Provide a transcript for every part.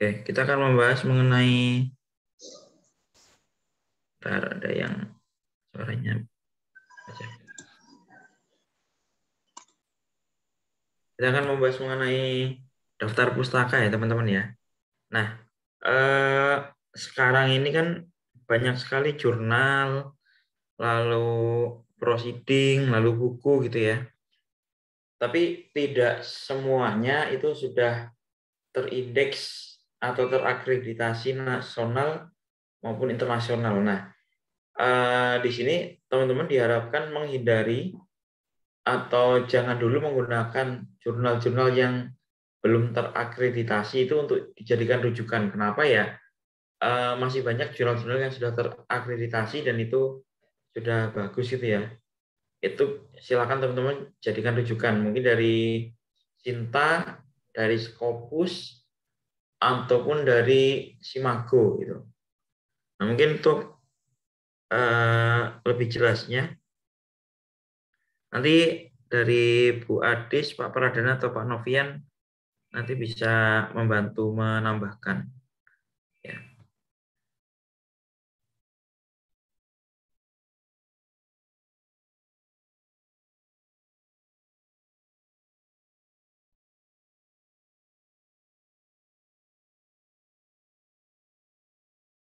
Oke, kita akan membahas mengenai Ntar ada yang suaranya aja. Kita akan membahas mengenai daftar pustaka ya teman-teman ya. Nah, eh, sekarang ini kan banyak sekali jurnal, lalu proceeding, lalu buku gitu ya. Tapi tidak semuanya itu sudah terindeks atau terakreditasi nasional maupun internasional. Nah, uh, di sini teman-teman diharapkan menghindari atau jangan dulu menggunakan jurnal-jurnal yang belum terakreditasi itu untuk dijadikan rujukan. Kenapa ya? Uh, masih banyak jurnal-jurnal yang sudah terakreditasi dan itu sudah bagus gitu ya. Itu silakan teman-teman jadikan rujukan. Mungkin dari Sinta, dari Scopus, ataupun dari Simago gitu. Nah, mungkin untuk uh, lebih jelasnya nanti dari Bu Adis, Pak Pradana atau Pak Novian nanti bisa membantu menambahkan.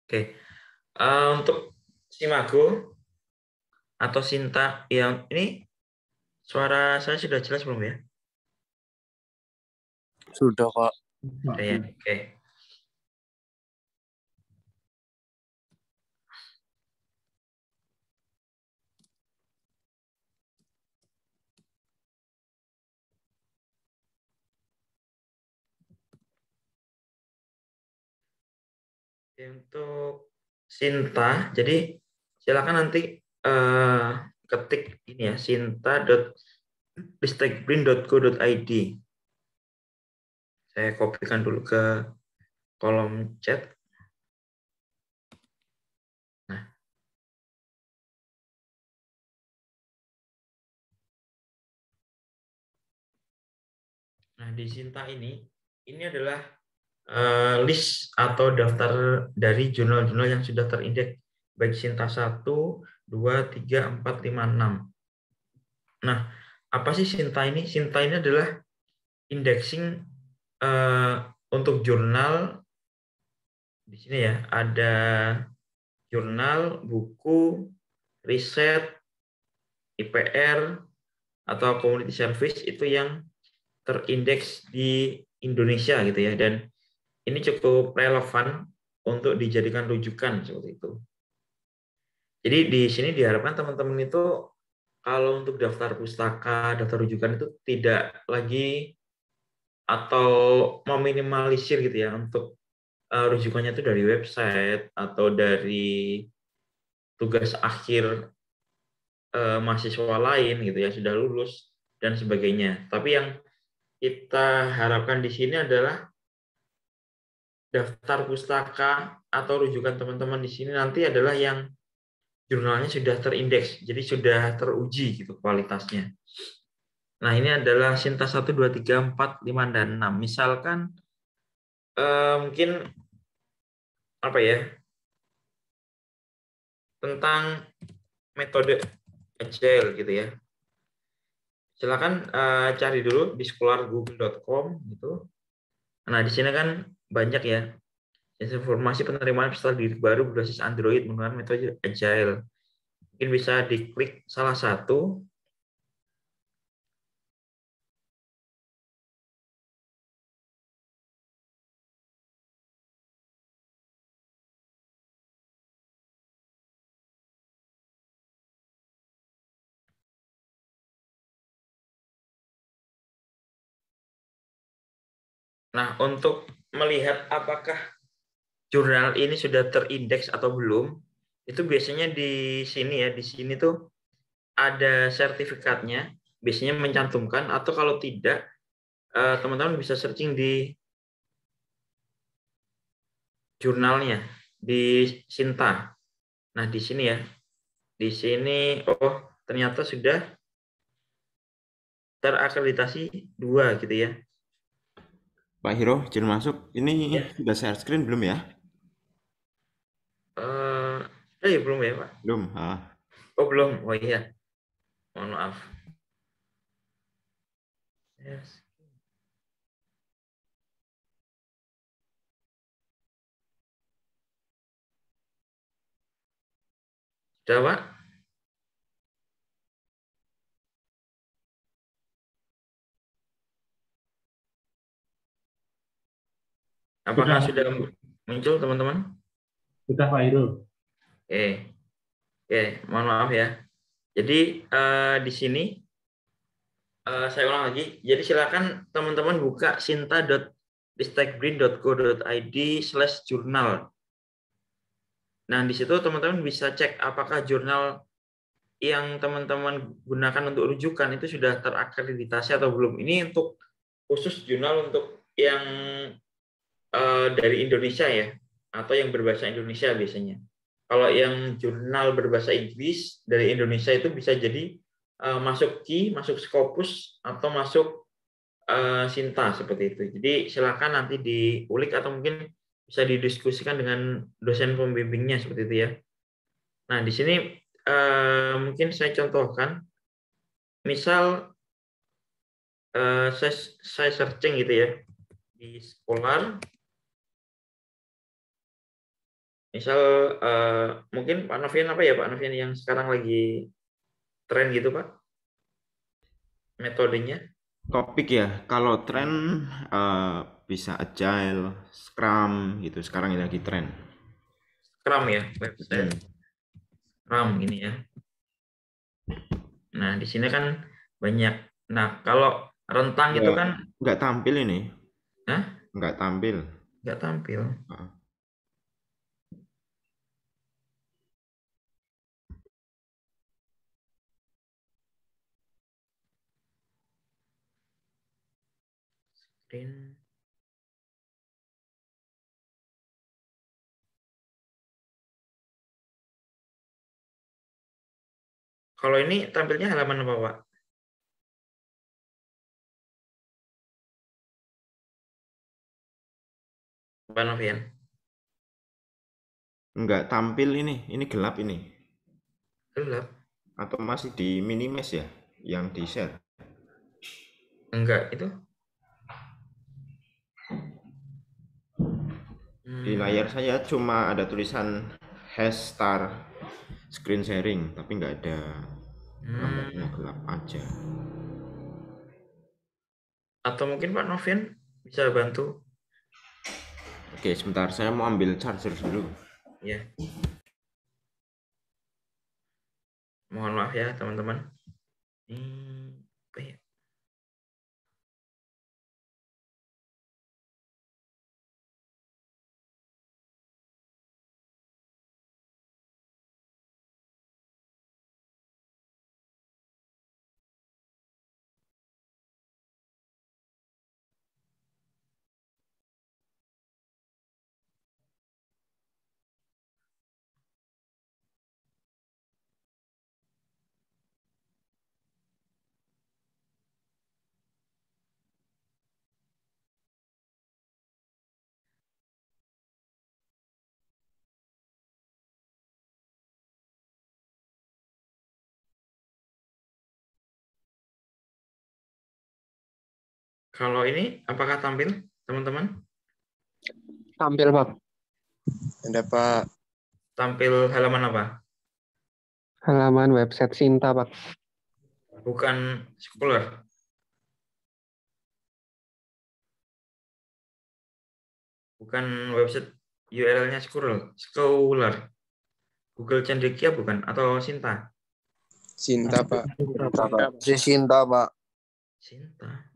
Oke, uh, untuk Simago atau Sinta yang ini suara saya sudah jelas belum ya? Sudah kok. Sudah ya, oke. Untuk Sinta, jadi silakan nanti uh, ketik ini ya sinta.ristekbrin.go.id. Saya kopikan dulu ke kolom chat. Nah. Nah, di Sinta ini ini adalah uh, list atau daftar dari jurnal-jurnal yang sudah terindeks baik Sinta 1, 2, 3, 4, 5, 6. Nah, apa sih Sinta ini? Sinta ini adalah indexing uh, untuk jurnal di sini ya, ada jurnal, buku, riset, IPR atau community service itu yang terindeks di Indonesia gitu ya dan ini cukup relevan untuk dijadikan rujukan seperti itu. Jadi di sini diharapkan teman-teman itu kalau untuk daftar pustaka, daftar rujukan itu tidak lagi atau meminimalisir gitu ya untuk uh, rujukannya itu dari website atau dari tugas akhir uh, mahasiswa lain gitu ya sudah lulus dan sebagainya. Tapi yang kita harapkan di sini adalah daftar pustaka atau rujukan teman-teman di sini nanti adalah yang jurnalnya sudah terindeks, jadi sudah teruji gitu kualitasnya. Nah, ini adalah Sinta 1, 2, 3, 4, 5, dan 6. Misalkan eh, mungkin apa ya, tentang metode agile gitu ya. Silakan eh, cari dulu di scholargoogle.com gitu. Nah, di sini kan banyak ya informasi penerimaan peserta didik baru berbasis Android menggunakan metode Agile. Mungkin bisa diklik salah satu. Nah, untuk melihat apakah jurnal ini sudah terindeks atau belum, itu biasanya di sini ya, di sini tuh ada sertifikatnya, biasanya mencantumkan atau kalau tidak eh, teman-teman bisa searching di jurnalnya di Sinta. Nah, di sini ya. Di sini oh ternyata sudah terakreditasi dua gitu ya. Pak Hiro, izin masuk. Ini Ya. sudah share screen belum ya? Eh, eh belum ya Pak? Belum. Ah. Oh belum. Oh iya. Mohon maaf. Yes. Sudah Pak? Apakah sudah, muncul teman-teman? Sudah Pak Irul. Oke, oke, mohon maaf ya. Jadi eh, di sini eh, saya ulang lagi. Jadi silakan teman-teman buka sinta.ristekbrin.co.id slash jurnal. Nah di situ teman-teman bisa cek apakah jurnal yang teman-teman gunakan untuk rujukan itu sudah terakreditasi atau belum. Ini untuk khusus jurnal untuk yang eh, dari Indonesia ya, atau yang berbahasa Indonesia biasanya. Kalau yang jurnal berbahasa Inggris dari Indonesia itu bisa jadi uh, masuk Ki, masuk Scopus, atau masuk uh, Sinta seperti itu. Jadi silakan nanti diulik atau mungkin bisa didiskusikan dengan dosen pembimbingnya seperti itu ya. Nah di sini uh, mungkin saya contohkan, misal uh, saya, saya searching gitu ya di Scholar misal uh, mungkin Pak Novian apa ya Pak Novian yang sekarang lagi tren gitu Pak metodenya Topik ya. Kalau tren uh, bisa agile, scrum gitu. Sekarang ini lagi tren. Scrum ya website Hmm. Scrum ini ya nah di sini kan banyak nah kalau rentang itu Ya. kan Nggak tampil ini. Hah? Nggak tampil. nggak tampil Ah. Kalau ini tampilnya halaman apa, Pak? Pak Novian. Nggak tampil ini. Ini gelap ini. Gelap. Atau masih di minimes ya? Yang di share. Enggak, itu. Di Hmm, layar saya cuma ada tulisan hash star screen sharing. Tapi nggak ada hmm. gambarnya gelap aja. Atau mungkin Pak Novian bisa bantu. Oke, sebentar. Saya mau ambil charger dulu. Ya. Mohon maaf ya, teman-teman. Hmm, Kalau ini apakah tampil, teman-teman? Tampil, Pak. Ada Pak. Tampil halaman apa? Halaman website Sinta, Pak. Bukan Scholar. Bukan website URL-nya Scholar. Scholar. Google Cendekia bukan? Atau Sinta? Cinta Pak. Si Sinta, Pak. Sinta.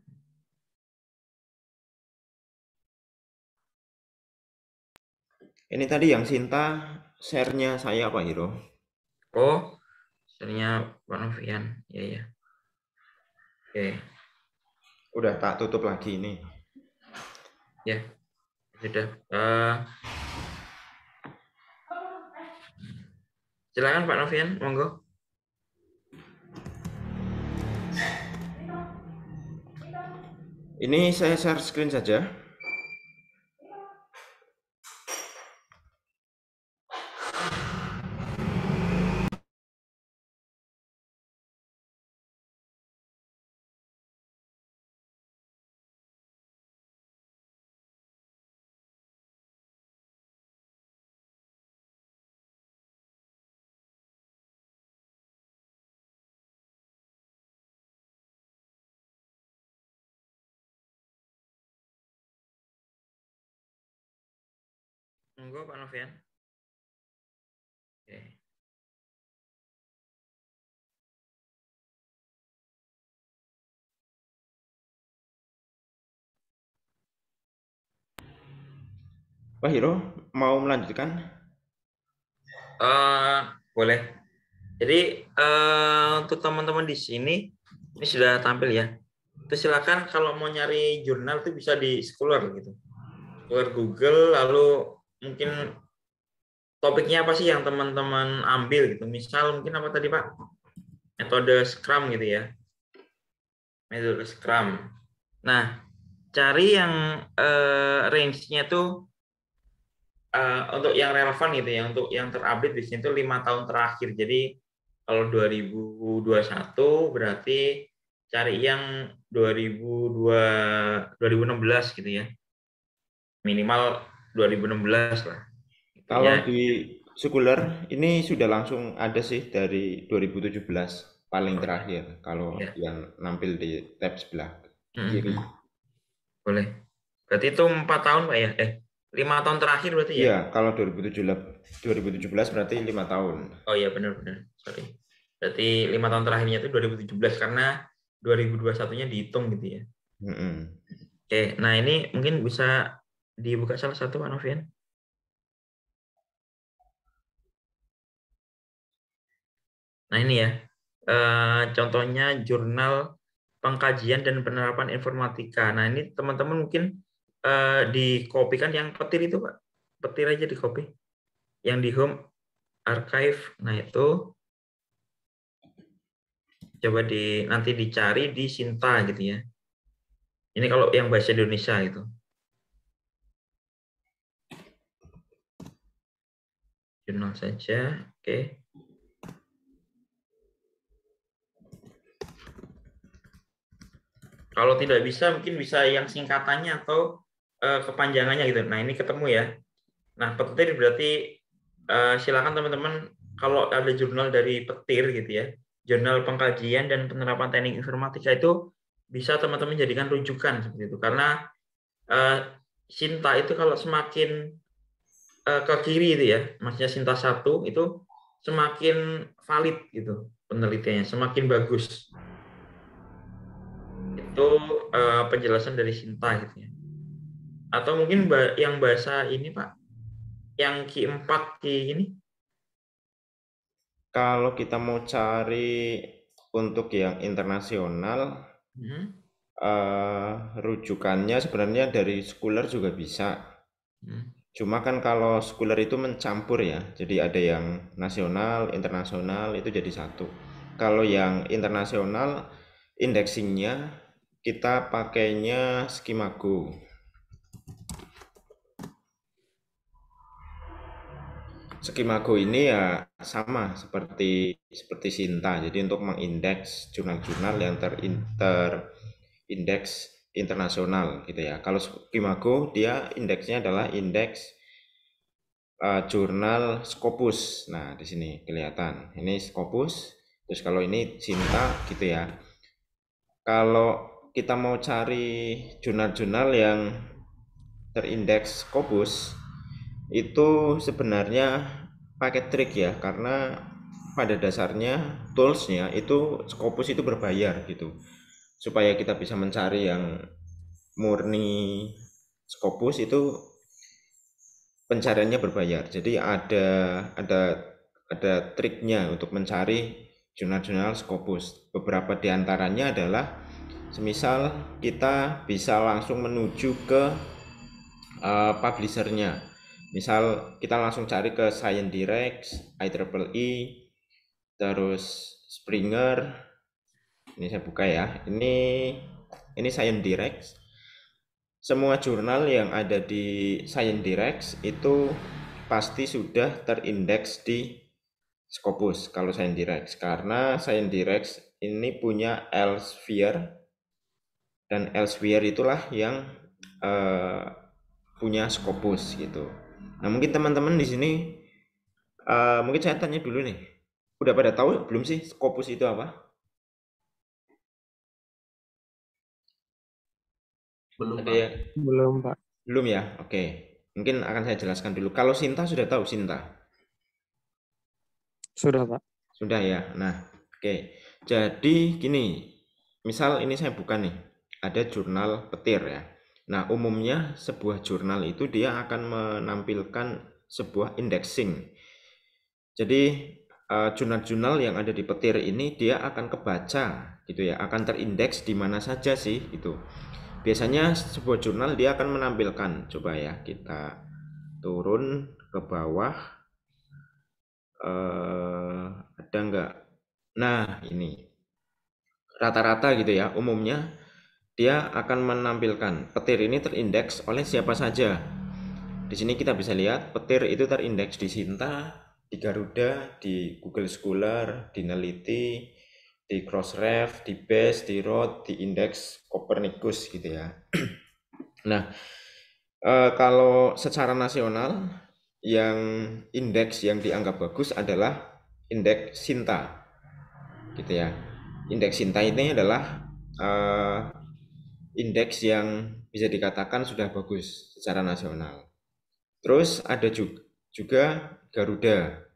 Ini tadi yang Sinta share-nya saya Pak Hiro. Oh, share-nya Pak Novian. Ya, ya. Oke, Udah tak tutup lagi ini. ya. Sudah. Eh, silakan Pak Novian, monggo. Ini saya share screen saja. Monggo Pak Novian. Oke. Pak Hiro mau melanjutkan? Eh, boleh. Jadi eh, untuk teman-teman di sini ini sudah tampil ya. Itu silakan kalau mau nyari jurnal itu bisa di Scholar gitu. Scholar Google lalu mungkin topiknya apa sih yang teman-teman ambil gitu. Misal mungkin apa tadi Pak? Metode Scrum gitu ya. Metode Scrum. Nah, cari yang eh, range-nya tuh eh, untuk yang relevan gitu ya, untuk yang terupdate di sini tuh lima tahun terakhir. Jadi kalau 2021 berarti cari yang 2002 2016 gitu ya. Minimal 2016 lah. Kalau ya. di Sekuler ini sudah langsung ada sih dari 2017 paling terakhir kalau Ya. yang nampil di tab sebelah kiri. Boleh. Berarti itu empat tahun Pak ya? Eh, lima tahun terakhir berarti ya? Iya, kalau 2017 2017 berarti lima tahun. Oh iya benar-benar. Sorry. Berarti lima tahun terakhirnya itu 2017 karena 2021-nya dihitung gitu ya. Mm-mm. Oke, nah ini mungkin bisa dibuka salah satu Pak Novian. Nah ini ya, eh, contohnya jurnal pengkajian dan penerapan informatika. Nah ini teman-teman mungkin eh, dikopikan yang petir itu Pak, petir aja di copy. Yang di home archive, nah itu coba di nanti dicari di Sinta gitu ya. Ini kalau yang bahasa Indonesia gitu. Jurnal saja, oke. Kalau tidak bisa, mungkin bisa yang singkatannya atau eh, kepanjangannya gitu. Nah ini ketemu ya. Nah petir berarti eh, silakan teman-teman kalau ada jurnal dari petir gitu ya, jurnal pengkajian dan penerapan teknik informatika itu bisa teman-teman jadikan rujukan seperti itu. Karena eh, Sinta itu kalau semakin ke kiri itu ya, maksudnya Sinta satu itu semakin valid gitu penelitiannya, semakin bagus. Itu eh, penjelasan dari Sinta gitu ya. Atau mungkin yang bahasa ini Pak, yang Q4 Q ini, Kalau kita mau cari untuk yang internasional, Mhm. eh, rujukannya sebenarnya dari Scholar juga bisa. Hmm. Cuma kan kalau Scholar itu mencampur ya, jadi ada yang nasional, internasional itu jadi satu. Kalau yang internasional, indexingnya kita pakainya Skimago. Skimago ini ya sama seperti seperti Sinta. Jadi untuk mengindeks jurnal-jurnal yang terin- terindeks internasional gitu ya. Kalau Skimago dia indeksnya adalah indeks eh, jurnal Scopus. Nah, di sini kelihatan. Ini Scopus. Terus kalau ini Sinta gitu ya. Kalau kita mau cari jurnal-jurnal yang terindeks Scopus itu sebenarnya pakai trik ya karena pada dasarnya toolsnya itu Scopus itu berbayar gitu supaya kita bisa mencari yang murni Scopus itu pencariannya berbayar jadi ada ada ada triknya untuk mencari jurnal-jurnal Scopus beberapa di antaranya adalah semisal kita bisa langsung menuju ke uh, publishernya misal kita langsung cari ke Science Direct, IEEE, terus Springer. Ini saya buka ya. Ini ini Science Direct. Semua jurnal yang ada di Science Direct itu pasti sudah terindeks di Scopus kalau Science Direct karena Science Direct ini punya Elsevier dan Elsevier itulah yang eh, punya Scopus gitu. Nah, mungkin teman-teman di sini eh, mungkin saya tanya dulu nih. Udah pada tahu belum sih Scopus itu apa? Belum, Ada Pak. yang Belum, Pak. belum ya? Oke. Mungkin akan saya jelaskan dulu. Kalau Sinta sudah tahu Sinta? Sudah, Pak. Sudah ya. Nah, oke. Jadi gini, misal ini saya buka nih, ada jurnal petir ya. Nah, umumnya sebuah jurnal itu dia akan menampilkan sebuah indexing. Jadi eh, jurnal-jurnal yang ada di petir ini dia akan kebaca gitu ya, akan terindeks di mana saja sih itu. Biasanya sebuah jurnal dia akan menampilkan, coba ya kita turun ke bawah, eh, ada nggak? Nah ini rata-rata gitu ya, umumnya dia akan menampilkan petir ini terindeks oleh siapa saja. Di sini kita bisa lihat petir itu terindeks di Sinta, di Garuda, di Google Scholar, di Neliti, di Crossref, di Base, di Rod, di Index Copernicus gitu ya. nah, eh, kalau secara nasional yang indeks yang dianggap bagus adalah indeks Sinta gitu ya. Indeks Sinta ini adalah eh, indeks yang bisa dikatakan sudah bagus secara nasional. Terus ada juga Garuda.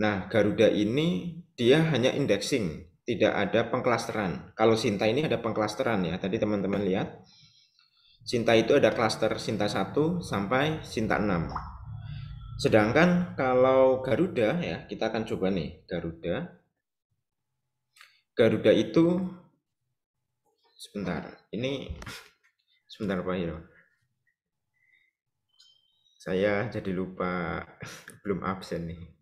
Nah, Garuda ini dia hanya indexing, tidak ada pengklasteran. Kalau Sinta ini ada pengklasteran ya. Tadi teman-teman lihat. Sinta itu ada klaster Sinta 1 sampai Sinta 6. Sedangkan kalau Garuda ya, kita akan coba nih, Garuda. Garuda itu sebentar. Ini sebentar Pak Hiro. Saya jadi lupa belum absen nih.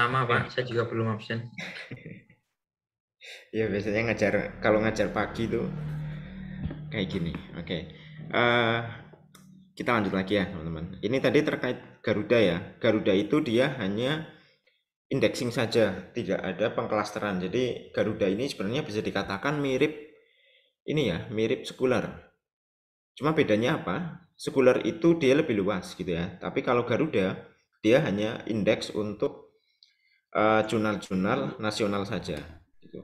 Sama Pak, saya juga belum absen. Ya biasanya ngajar kalau ngajar pagi tuh kayak gini. Oke. Eh, kita lanjut lagi ya, teman-teman. Ini tadi terkait Garuda ya. Garuda itu dia hanya indexing saja, tidak ada pengklasteran. Jadi Garuda ini sebenarnya bisa dikatakan mirip ini ya, mirip sekular. Cuma bedanya apa? Sekular itu dia lebih luas gitu ya. Tapi kalau Garuda dia hanya indeks untuk eh, jurnal-jurnal nasional saja gitu.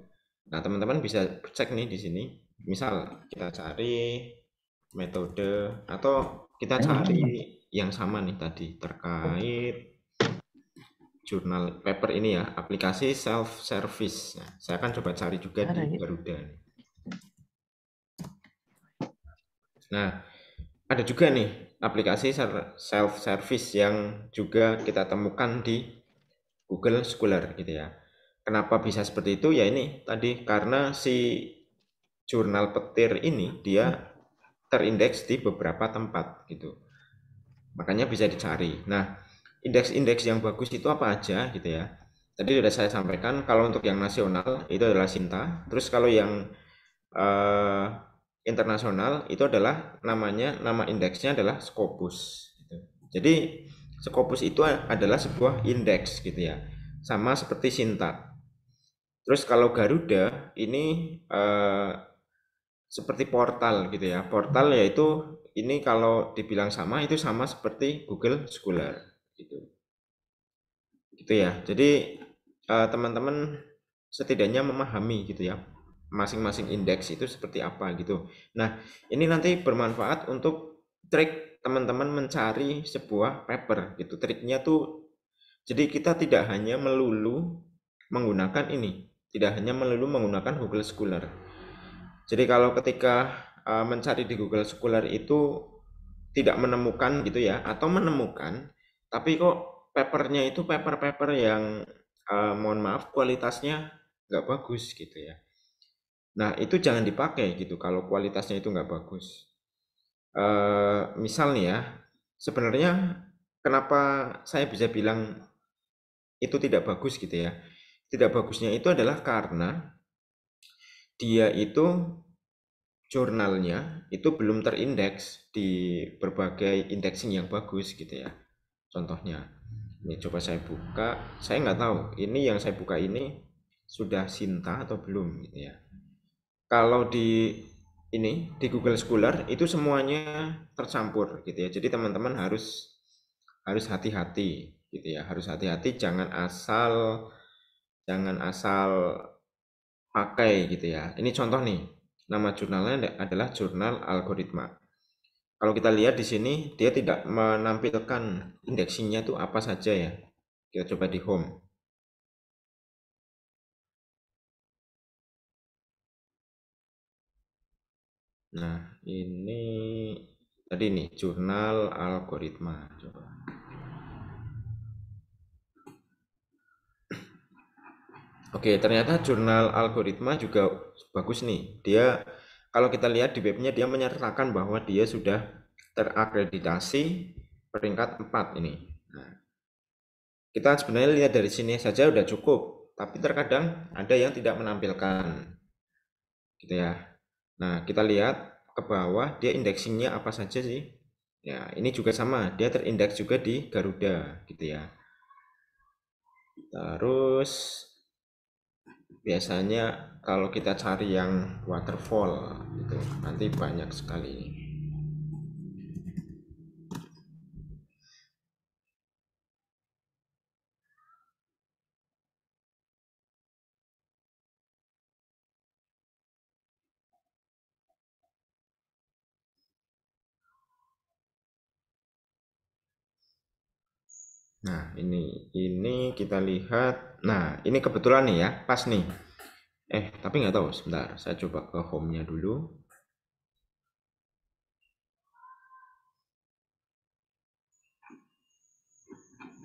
Nah, teman-teman bisa cek nih di sini. Misal kita cari metode atau kita cari yang sama nih tadi terkait jurnal paper ini ya, aplikasi self service. Nah, saya akan coba cari juga di Garuda. Nah, ada juga nih aplikasi self service yang juga kita temukan di Google Scholar gitu ya. Kenapa bisa seperti itu? Ya ini tadi karena si jurnal petir ini dia terindeks di beberapa tempat gitu. Makanya bisa dicari. Nah, indeks-indeks yang bagus itu apa aja gitu ya. Tadi sudah saya sampaikan kalau untuk yang nasional itu adalah Sinta. Terus kalau yang eh, internasional itu adalah namanya nama indeksnya adalah Scopus. gitu. Jadi Scopus itu adalah sebuah indeks gitu ya, sama seperti Sinta. Terus kalau Garuda ini eh, seperti portal gitu ya. Portal yaitu ini kalau dibilang sama itu sama seperti Google Scholar gitu. Gitu ya. Jadi eh, teman-teman setidaknya memahami gitu ya masing-masing indeks itu seperti apa gitu. Nah, ini nanti bermanfaat untuk trik teman-teman mencari sebuah paper gitu. Triknya tuh jadi kita tidak hanya melulu menggunakan ini, tidak hanya melulu menggunakan Google Scholar. Jadi kalau ketika uh, mencari di Google Scholar itu tidak menemukan gitu ya, atau menemukan, tapi kok papernya itu paper-paper yang uh, mohon maaf kualitasnya nggak bagus gitu ya. Nah, itu jangan dipakai gitu kalau kualitasnya itu nggak bagus. Uh, misal nih ya, sebenarnya kenapa saya bisa bilang itu tidak bagus gitu ya. Tidak bagusnya itu adalah karena dia itu jurnalnya itu belum terindeks di berbagai indexing yang bagus gitu ya. Contohnya, ini coba saya buka, saya nggak tahu ini yang saya buka ini sudah Sinta atau belum gitu ya. Kalau di ini di Google Scholar itu semuanya tercampur gitu ya. Jadi teman-teman harus harus hati-hati gitu ya. Harus hati-hati jangan asal jangan asal pakai gitu ya. Ini contoh nih. Nama jurnalnya adalah jurnal algoritma. Kalau kita lihat di sini dia tidak menampilkan indeksingnya itu apa saja ya. Kita coba di home. Nah, ini tadi nih jurnal algoritma. Coba. Oke, ternyata jurnal algoritma juga bagus nih. Dia kalau kita lihat di webnya dia menyertakan bahwa dia sudah terakreditasi peringkat 4 ini. Nah, kita sebenarnya lihat dari sini saja udah cukup, tapi terkadang ada yang tidak menampilkan. Gitu ya. Nah, kita lihat ke bawah dia indeksingnya apa saja sih? Ya, ini juga sama, dia terindeks juga di Garuda gitu ya. Terus biasanya kalau kita cari yang waterfall gitu, nanti banyak sekali. Nah, ini ini kita lihat. Nah, ini kebetulan nih ya, pas nih. Eh, tapi nggak tahu. Sebentar, saya coba ke home-nya dulu.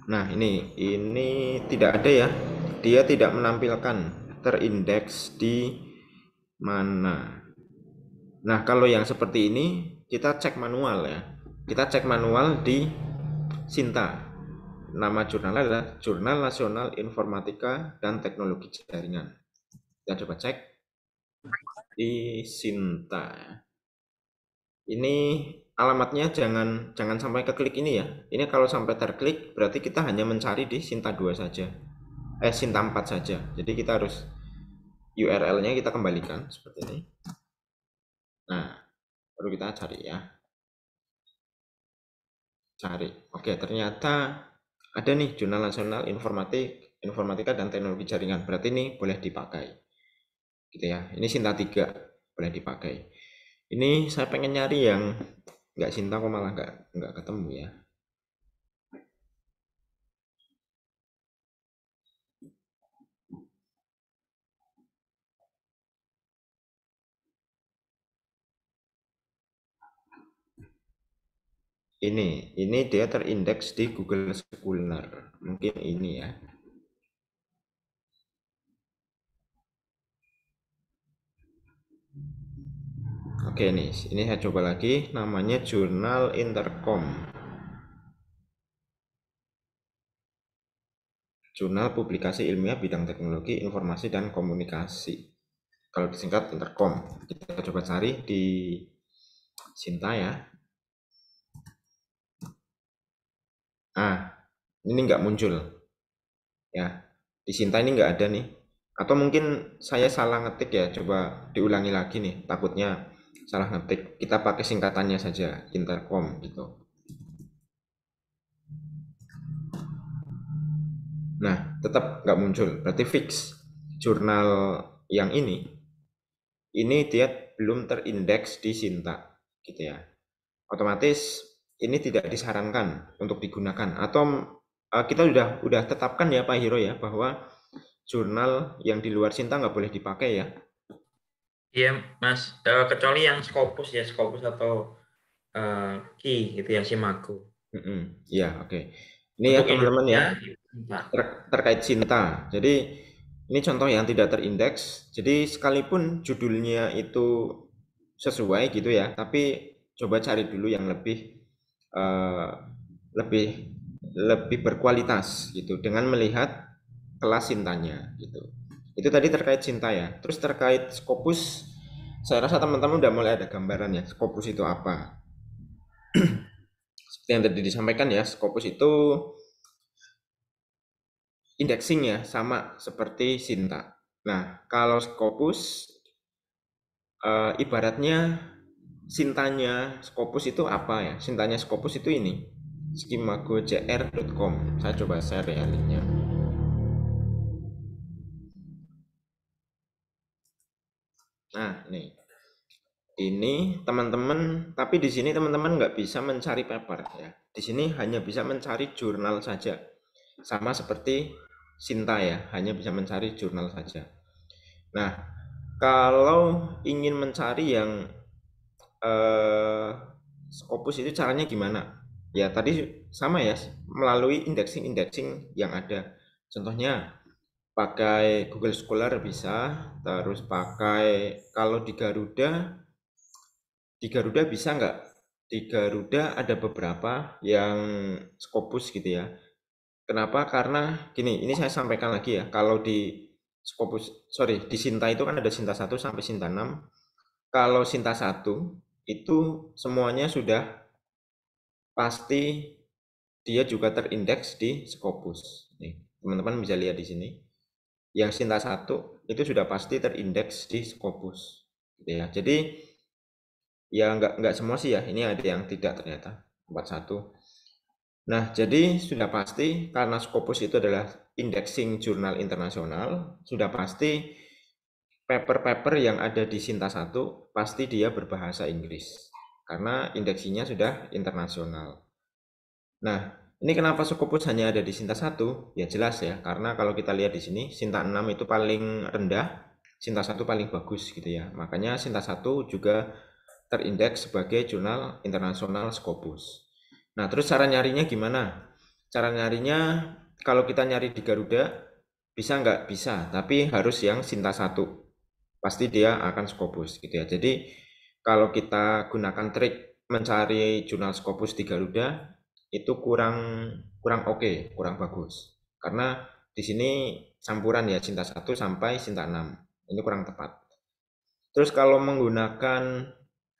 Nah, ini ini tidak ada ya. Dia tidak menampilkan terindeks di mana. Nah, kalau yang seperti ini kita cek manual ya. Kita cek manual di Sinta nama jurnalnya adalah Jurnal Nasional Informatika dan Teknologi Jaringan. Kita coba cek di Sinta. Ini alamatnya jangan jangan sampai ke klik ini ya. Ini kalau sampai terklik berarti kita hanya mencari di Sinta 2 saja. Eh Sinta 4 saja. Jadi kita harus URL-nya kita kembalikan seperti ini. Nah, baru kita cari ya. Cari. Oke, ternyata ada nih jurnal nasional informatik informatika dan teknologi jaringan. Berarti ini boleh dipakai. Gitu ya. Ini Sinta 3 boleh dipakai. Ini saya pengen nyari yang nggak Sinta kok malah nggak nggak ketemu ya ini ini dia terindeks di Google Scholar mungkin ini ya Oke nih, ini saya coba lagi namanya Jurnal Intercom. Jurnal Publikasi Ilmiah Bidang Teknologi Informasi dan Komunikasi. Kalau disingkat Intercom. Kita coba cari di Sinta ya. Ah, ini nggak muncul. Ya, di Sinta ini nggak ada nih. Atau mungkin saya salah ngetik ya, coba diulangi lagi nih. Takutnya salah ngetik. Kita pakai singkatannya saja, Intercom gitu. Nah, tetap nggak muncul. Berarti fix jurnal yang ini, ini dia belum terindeks di Sinta, gitu ya. Otomatis ini tidak disarankan untuk digunakan atau uh, kita sudah udah tetapkan ya Pak Hiro ya bahwa jurnal yang di luar Sinta nggak boleh dipakai ya. Iya Mas, uh, kecuali yang Scopus ya Scopus atau uh, Ki gitu ya Simaku. Iya mm -hmm. oke. Okay. Ini ya teman-teman ya ter terkait Sinta. Jadi ini contoh yang tidak terindeks. Jadi sekalipun judulnya itu sesuai gitu ya, tapi coba cari dulu yang lebih uh, lebih lebih berkualitas gitu dengan melihat kelas sintanya gitu Itu tadi terkait cinta ya. Terus terkait Scopus, saya rasa teman-teman udah mulai ada gambaran ya, Scopus itu apa. Seperti yang tadi disampaikan ya, Scopus itu indexing ya, sama seperti Sinta. Nah, kalau Scopus eh, ibaratnya Sintanya Scopus itu apa ya? Sintanya Scopus itu ini skimagojr.com. Saya coba share ya linknya. Nah, nih. Ini teman-teman, tapi di sini teman-teman nggak bisa mencari paper ya. Di sini hanya bisa mencari jurnal saja. Sama seperti Sinta ya, hanya bisa mencari jurnal saja. Nah, kalau ingin mencari yang eh, Scopus itu caranya gimana? Ya tadi sama ya, melalui indexing-indexing yang ada. Contohnya pakai Google Scholar bisa, terus pakai kalau di Garuda, di Garuda bisa nggak? Di Garuda ada beberapa yang Scopus gitu ya. Kenapa? Karena gini, ini saya sampaikan lagi ya, kalau di Scopus, sorry, di Sinta itu kan ada Sinta 1 sampai Sinta 6. Kalau Sinta 1 itu semuanya sudah pasti dia juga terindeks di Scopus. Nih, teman-teman bisa lihat di sini. Yang Sinta 1 itu sudah pasti terindeks di Scopus. Gitu ya. Jadi ya nggak nggak semua sih ya. Ini ada yang tidak ternyata 41. Nah, jadi sudah pasti karena Scopus itu adalah indexing jurnal internasional, sudah pasti paper-paper yang ada di Sinta 1 pasti dia berbahasa Inggris karena indeksinya sudah internasional. Nah, ini kenapa Scopus hanya ada di Sinta 1? Ya jelas ya, karena kalau kita lihat di sini Sinta 6 itu paling rendah, Sinta 1 paling bagus gitu ya. Makanya Sinta 1 juga terindeks sebagai jurnal internasional Scopus. Nah, terus cara nyarinya gimana? Cara nyarinya kalau kita nyari di Garuda bisa nggak? Bisa, tapi harus yang Sinta 1. Pasti dia akan Scopus gitu ya. Jadi kalau kita gunakan trik mencari jurnal Scopus di Garuda itu kurang kurang oke, okay, kurang bagus. Karena di sini campuran ya Sinta 1 sampai Sinta 6. Ini kurang tepat. Terus kalau menggunakan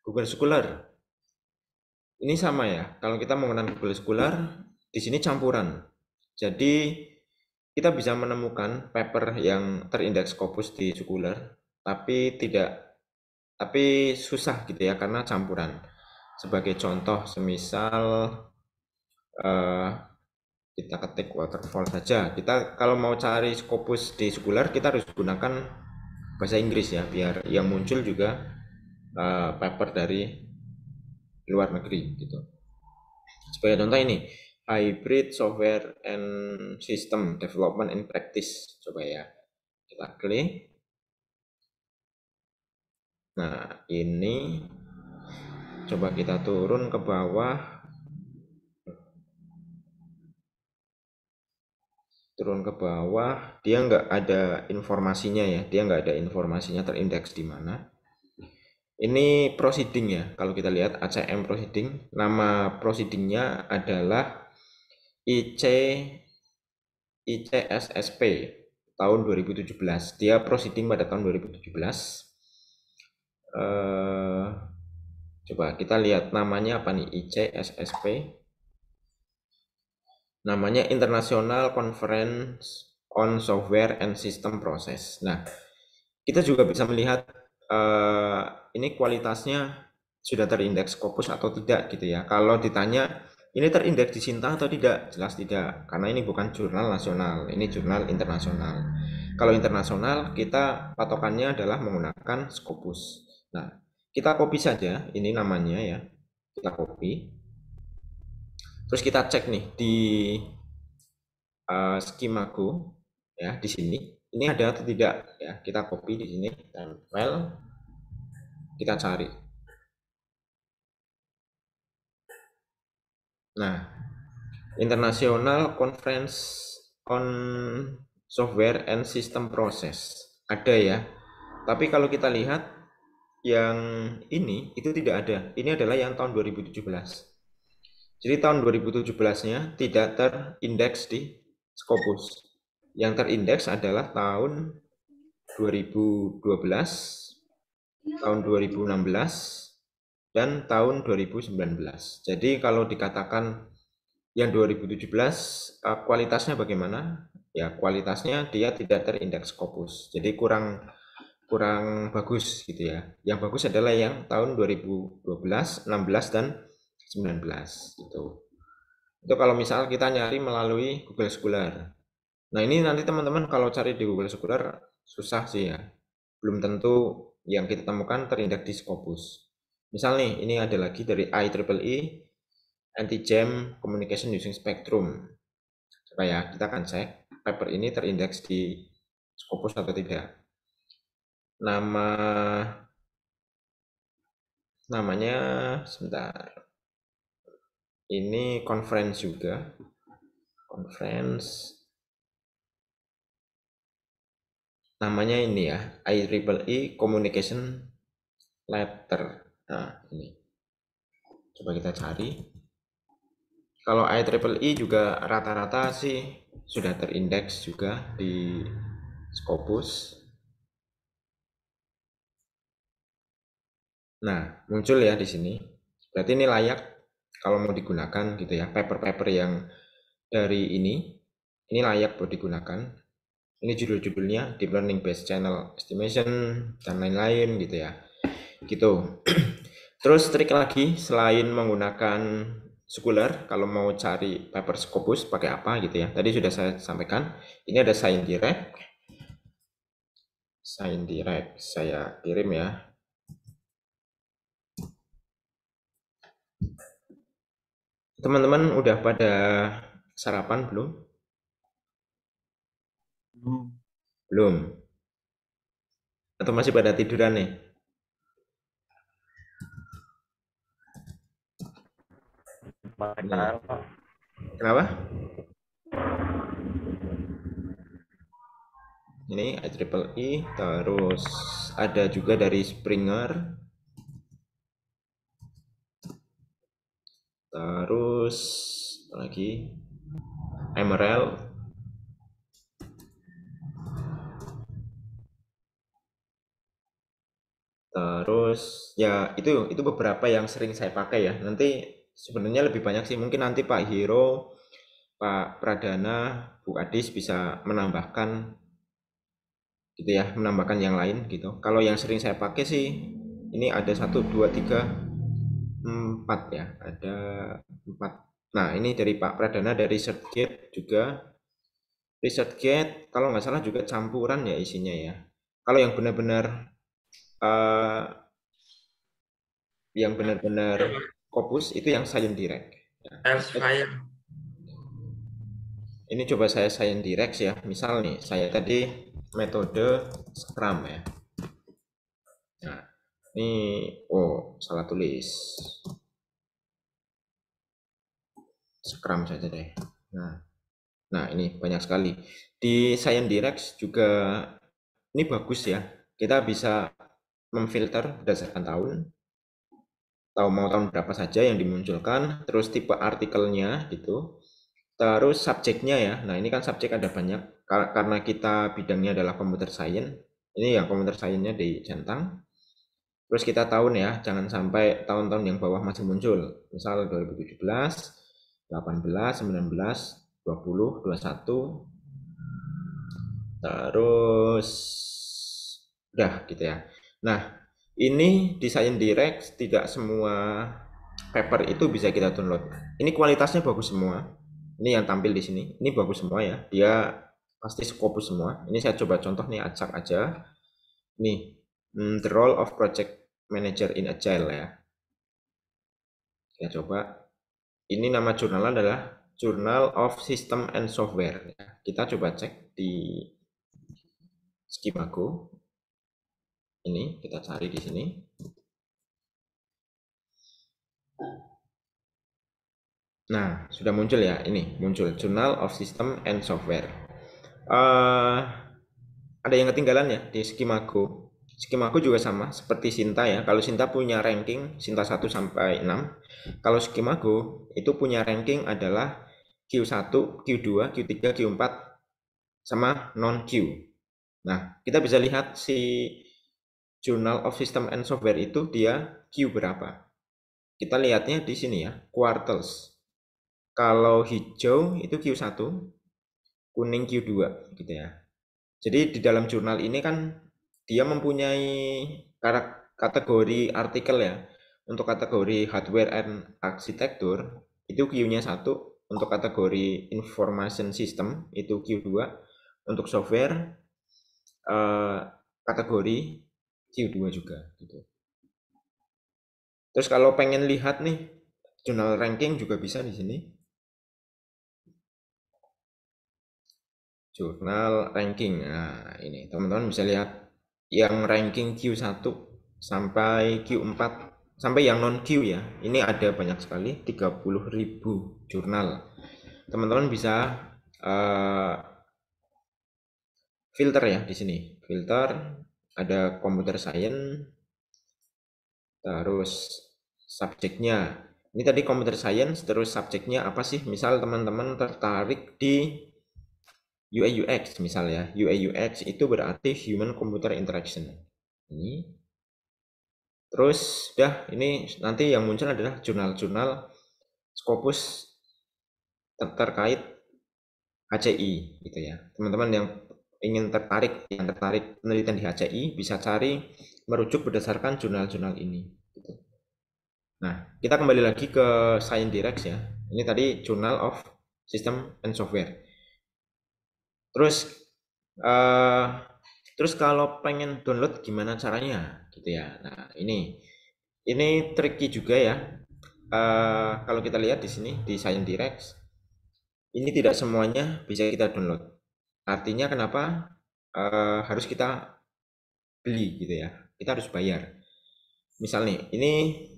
Google Scholar ini sama ya, kalau kita menggunakan Google Scholar, di sini campuran. Jadi kita bisa menemukan paper yang terindeks Scopus di Scholar, tapi tidak tapi susah gitu ya karena campuran. Sebagai contoh, semisal uh, kita ketik waterfall saja. Kita kalau mau cari Scopus di Scholar, kita harus gunakan bahasa Inggris ya, biar yang muncul juga uh, paper dari luar negeri gitu. Sebagai contoh ini hybrid software and system development and practice coba ya kita klik. Nah ini coba kita turun ke bawah. Turun ke bawah. Dia nggak ada informasinya ya. Dia nggak ada informasinya terindeks di mana. Ini proceeding ya, kalau kita lihat ACM proceeding, nama proceedingnya adalah IC ICSSP tahun 2017. Dia proceeding pada tahun 2017. Uh, coba kita lihat namanya apa nih ICSSP. Namanya International Conference on Software and System Process. Nah, kita juga bisa melihat uh, ini kualitasnya sudah terindeks Scopus atau tidak gitu ya. Kalau ditanya ini terindeks di Sinta atau tidak? Jelas tidak, karena ini bukan jurnal nasional, ini jurnal internasional. Kalau internasional kita patokannya adalah menggunakan Scopus. Nah, kita copy saja, ini namanya ya. Kita copy. Terus kita cek nih di uh, Skimago ya di sini. Ini ada atau tidak ya? Kita copy di sini tempel. Kita cari. Nah International Conference on Software and System Process. Ada ya. Tapi kalau kita lihat yang ini itu tidak ada ini adalah yang tahun 2017 jadi tahun 2017 nya tidak terindeks di Scopus yang terindeks adalah tahun 2012, tahun 2016, dan tahun 2019. Jadi kalau dikatakan yang 2017 eh, kualitasnya bagaimana? Ya kualitasnya dia tidak terindeks Scopus. Jadi kurang kurang bagus gitu ya. Yang bagus adalah yang tahun 2012, 16 dan 19 gitu. Itu kalau misal kita nyari melalui Google Scholar. Nah, ini nanti teman-teman kalau cari di Google Scholar susah sih ya. Belum tentu yang kita temukan terindeks di Scopus. Misal nih, ini ada lagi dari IEEE Anti-Jam Communication Using Spectrum. Supaya kita akan cek paper ini terindeks di Scopus atau tidak nama namanya sebentar. Ini conference juga. Conference. Namanya ini ya IEEE Communication Letter. Nah ini. Coba kita cari. Kalau IEEE juga rata-rata sih sudah terindeks juga di Scopus Nah, muncul ya di sini. Berarti ini layak kalau mau digunakan gitu ya. Paper-paper yang dari ini, ini layak buat digunakan. Ini judul-judulnya Deep Learning Based Channel Estimation dan lain-lain gitu ya. Gitu. Terus trik lagi selain menggunakan Scholar, kalau mau cari paper Scopus pakai apa gitu ya. Tadi sudah saya sampaikan. Ini ada Sign Direct. Sign Direct saya kirim ya Teman-teman udah pada sarapan belum? Belum. Belum. Atau masih pada tiduran nih? Nah. Kenapa? Ini IEEE, terus ada juga dari Springer, terus lagi? Emerald. Terus ya itu itu beberapa yang sering saya pakai ya. Nanti sebenarnya lebih banyak sih. Mungkin nanti Pak Hiro Pak Pradana Bu Adis bisa menambahkan gitu ya menambahkan yang lain gitu. Kalau yang sering saya pakai sih ini ada satu dua tiga empat ya ada empat. Nah ini dari Pak Pradana dari ResearchGate juga. ResearchGate kalau nggak salah juga campuran ya isinya ya. Kalau yang benar-benar uh, yang benar-benar Scopus itu yang Science Direct. Ya. ini coba saya Science Direct ya. Misal nih saya tadi metode Scrum ya ini oh salah tulis. Scrum saja deh. Nah nah ini banyak sekali. Di Science Direct juga ini bagus ya. Kita bisa memfilter berdasarkan tahun. Tahu mau tahun berapa saja yang dimunculkan terus tipe artikelnya gitu. Terus subjeknya ya. Nah ini kan subjek ada banyak. Karena kita bidangnya adalah computer science. Ini yang computer science-nya di centang Terus kita tahun ya, jangan sampai tahun-tahun yang bawah masih muncul. Misal 2017, 18, 19, 20, 21. Terus udah gitu ya. Nah, ini desain direct tidak semua paper itu bisa kita download. Ini kualitasnya bagus semua. Ini yang tampil di sini. Ini bagus semua ya. Dia pasti Scopus semua. Ini saya coba contoh nih acak aja. Nih, hmm, the role of project manager in agile ya. Kita coba. Ini nama jurnal adalah Journal of System and Software. Ya. Kita coba cek di Skimago. Ini kita cari di sini. Nah, sudah muncul ya. Ini muncul Journal of System and Software. Uh, ada yang ketinggalan ya di Skimago skema aku juga sama seperti Sinta ya. Kalau Sinta punya ranking Sinta 1 sampai 6. Kalau skema aku itu punya ranking adalah Q1, Q2, Q3, Q4 sama non Q. Nah, kita bisa lihat si Journal of System and Software itu dia Q berapa. Kita lihatnya di sini ya, quarters. Kalau hijau itu Q1, kuning Q2 gitu ya. Jadi di dalam jurnal ini kan dia mempunyai kategori artikel ya. Untuk kategori hardware and architecture itu Q-nya satu, untuk kategori information system itu Q2, untuk software eh, kategori Q2 juga gitu. Terus kalau pengen lihat nih jurnal ranking juga bisa di sini. jurnal ranking. Nah, ini teman-teman bisa lihat yang ranking Q1 sampai Q4 sampai yang non Q ya. Ini ada banyak sekali 30.000 jurnal. Teman-teman bisa uh, filter ya di sini. Filter ada computer science terus subjeknya. Ini tadi computer science terus subjeknya apa sih? Misal teman-teman tertarik di UI UX misalnya. UI UX itu berarti human computer interaction. Ini. Terus dah ini nanti yang muncul adalah jurnal-jurnal Scopus ter terkait HCI gitu ya. Teman-teman yang ingin tertarik yang tertarik penelitian di HCI bisa cari merujuk berdasarkan jurnal-jurnal ini gitu. nah kita kembali lagi ke Science Direct ya. Ini tadi Journal of System and Software Terus uh, terus kalau pengen download gimana caranya gitu ya. Nah, ini ini tricky juga ya. Uh, kalau kita lihat di sini di Science Direct ini tidak semuanya bisa kita download. Artinya kenapa uh, harus kita beli gitu ya. Kita harus bayar. Misal nih, ini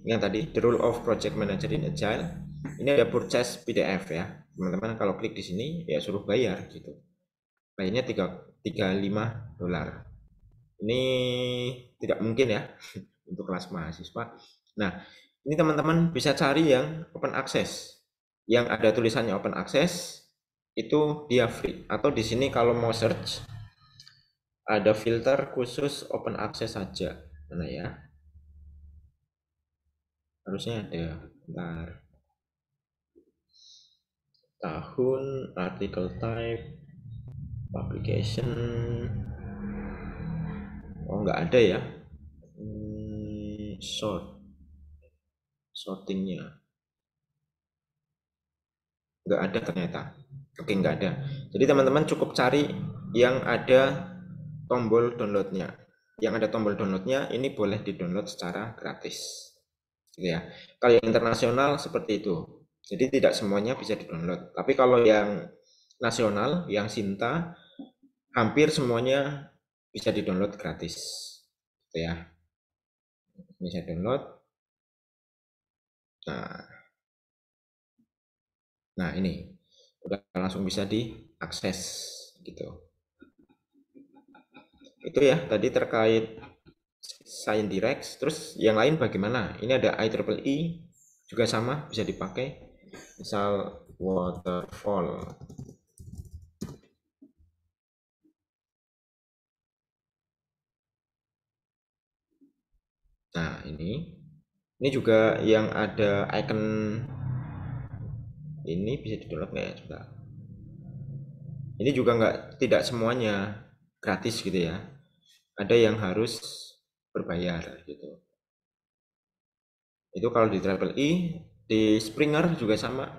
yang tadi The Rule of Project Manager in Agile. Ini ada purchase PDF ya. Teman-teman kalau klik di sini ya suruh bayar gitu bayarnya 3, 35 dolar. Ini tidak mungkin ya untuk kelas mahasiswa. Nah, ini teman-teman bisa cari yang open access. Yang ada tulisannya open access itu dia free atau di sini kalau mau search ada filter khusus open access saja. Mana ya? Harusnya ada. Bentar. Tahun, article type, publication oh nggak ada ya? Hmm, sort. Sortingnya. Nggak ada ternyata. Oke nggak ada. Jadi teman-teman cukup cari yang ada tombol downloadnya. Yang ada tombol downloadnya ini boleh di download secara gratis. Gitu ya. Kalau yang internasional seperti itu. Jadi tidak semuanya bisa di download tapi kalau yang nasional yang Sinta hampir semuanya bisa di-download gratis. Gitu ya. Bisa download. Nah. Nah, ini udah langsung bisa diakses gitu. Itu ya tadi terkait Science Direct. Terus yang lain bagaimana? Ini ada IEEE juga sama bisa dipakai. Misal waterfall Nah, ini ini juga yang ada icon ini bisa nggak ya coba. Ini juga nggak tidak semuanya gratis gitu ya. Ada yang harus berbayar gitu. Itu kalau di Travel E, di Springer juga sama.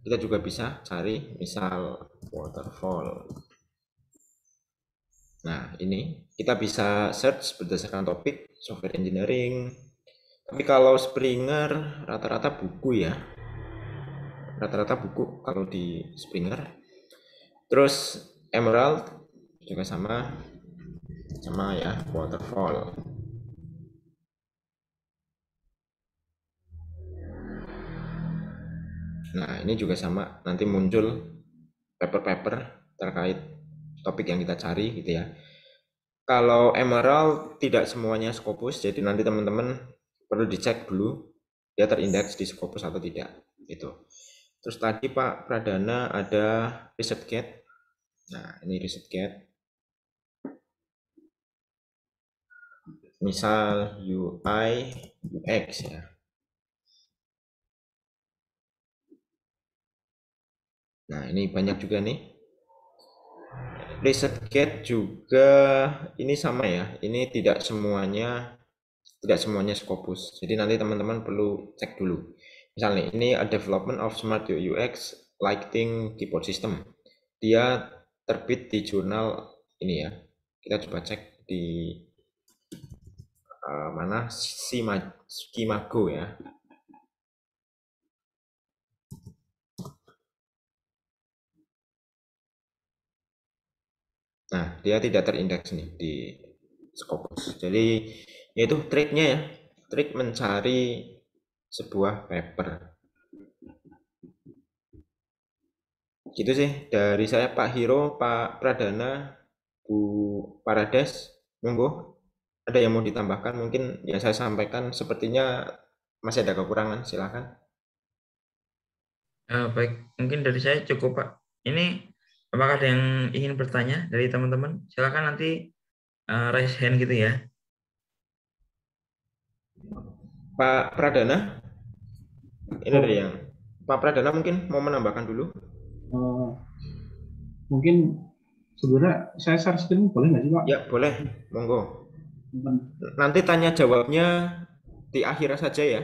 Kita juga bisa cari misal waterfall. Nah, ini kita bisa search berdasarkan topik software engineering. Tapi kalau Springer rata-rata buku ya. Rata-rata buku kalau di Springer. Terus Emerald juga sama sama ya waterfall. Nah, ini juga sama nanti muncul paper-paper terkait topik yang kita cari gitu ya. Kalau emerald tidak semuanya Scopus, jadi nanti teman-teman perlu dicek dulu dia terindeks di Scopus atau tidak gitu. Terus tadi Pak Pradana ada ResearchGate. Nah, ini ResearchGate. misal UI, UX ya. Nah, ini banyak juga nih. ResearchGate juga ini sama ya. Ini tidak semuanya tidak semuanya Scopus. Jadi nanti teman-teman perlu cek dulu. Misalnya ini a development of smart UX lighting keyboard system. Dia terbit di jurnal ini ya. Kita coba cek di uh, mana Skimago ya. Nah, dia tidak terindeks nih di Scopus. Jadi yaitu triknya ya, trik mencari sebuah paper. Gitu sih dari saya Pak Hiro, Pak Pradana, Bu Parades, monggo ada yang mau ditambahkan mungkin yang saya sampaikan sepertinya masih ada kekurangan silakan. Uh, baik, mungkin dari saya cukup Pak. Ini Apakah ada yang ingin bertanya dari teman-teman? Silakan nanti uh, raise hand gitu ya. Pak Pradana, ini ada yang Pak Pradana mungkin mau menambahkan dulu. Uh, mungkin sebenarnya saya share screen boleh nggak sih Pak? Ya boleh, monggo. Nanti tanya jawabnya di akhir saja ya,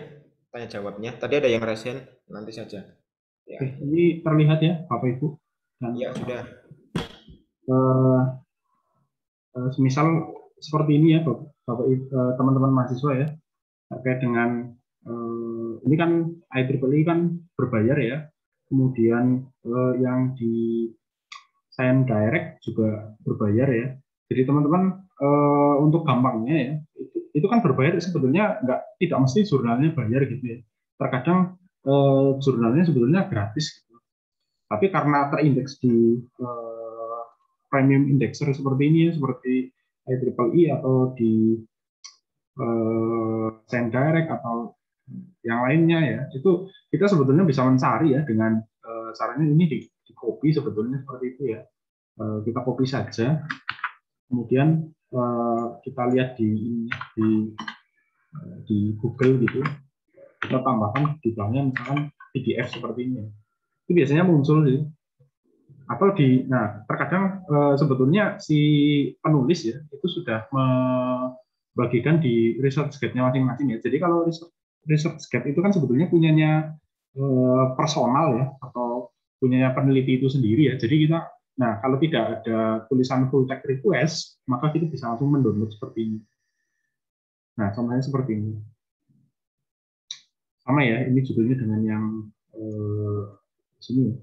tanya jawabnya. Tadi ada yang raise hand, nanti saja. Ya. Oke, ini terlihat ya Bapak Ibu. Dan, ya sudah. Uh, uh, semisal seperti ini ya bapak uh, teman-teman mahasiswa ya terkait dengan uh, ini kan IEEE kan berbayar ya. Kemudian uh, yang di Science Direct juga berbayar ya. Jadi teman-teman uh, untuk gampangnya ya itu, itu kan berbayar sebetulnya nggak tidak mesti jurnalnya bayar gitu ya. Terkadang uh, jurnalnya sebetulnya gratis tapi karena terindeks di uh, premium indexer seperti ini ya, seperti IEEE atau di uh, Send Direct atau yang lainnya ya, itu kita sebetulnya bisa mencari ya dengan uh, caranya ini di, di copy sebetulnya seperti itu ya. Uh, kita copy saja, kemudian uh, kita lihat di di di Google gitu, kita tambahkan di bawahnya misalkan PDF seperti ini itu biasanya muncul sih. Atau di nah terkadang e, sebetulnya si penulis ya itu sudah membagikan di research guide-nya masing-masing ya. Jadi kalau research, research itu kan sebetulnya punyanya e, personal ya atau punyanya peneliti itu sendiri ya. Jadi kita nah kalau tidak ada tulisan full text request maka kita bisa langsung mendownload seperti ini. Nah contohnya seperti ini. Sama ya ini judulnya dengan yang eh, sini ya.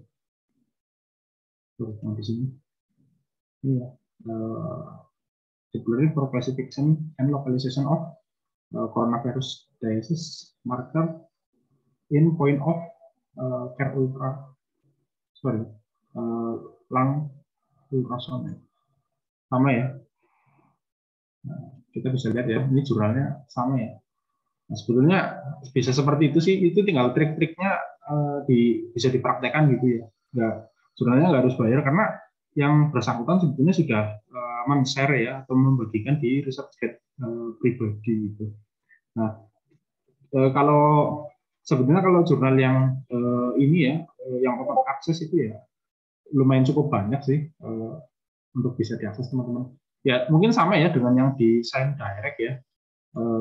Tuh, di sini. Ini ya. Uh, for classification and localization of uh, coronavirus disease marker in point of uh, care ultra sorry uh, ultrasound sama ya nah, kita bisa lihat ya ini jurnalnya sama ya nah, sebetulnya bisa seperti itu sih itu tinggal trik-triknya uh, di, bisa dipraktekkan gitu ya. Nggak, sebenarnya nggak harus bayar karena yang bersangkutan sebetulnya sudah uh, men-share ya atau membagikan di guide uh, pribadi gitu. Nah, uh, kalau sebetulnya kalau jurnal yang uh, ini ya, uh, yang open access itu ya lumayan cukup banyak sih uh, untuk bisa diakses teman-teman. Ya mungkin sama ya dengan yang di Science Direct ya,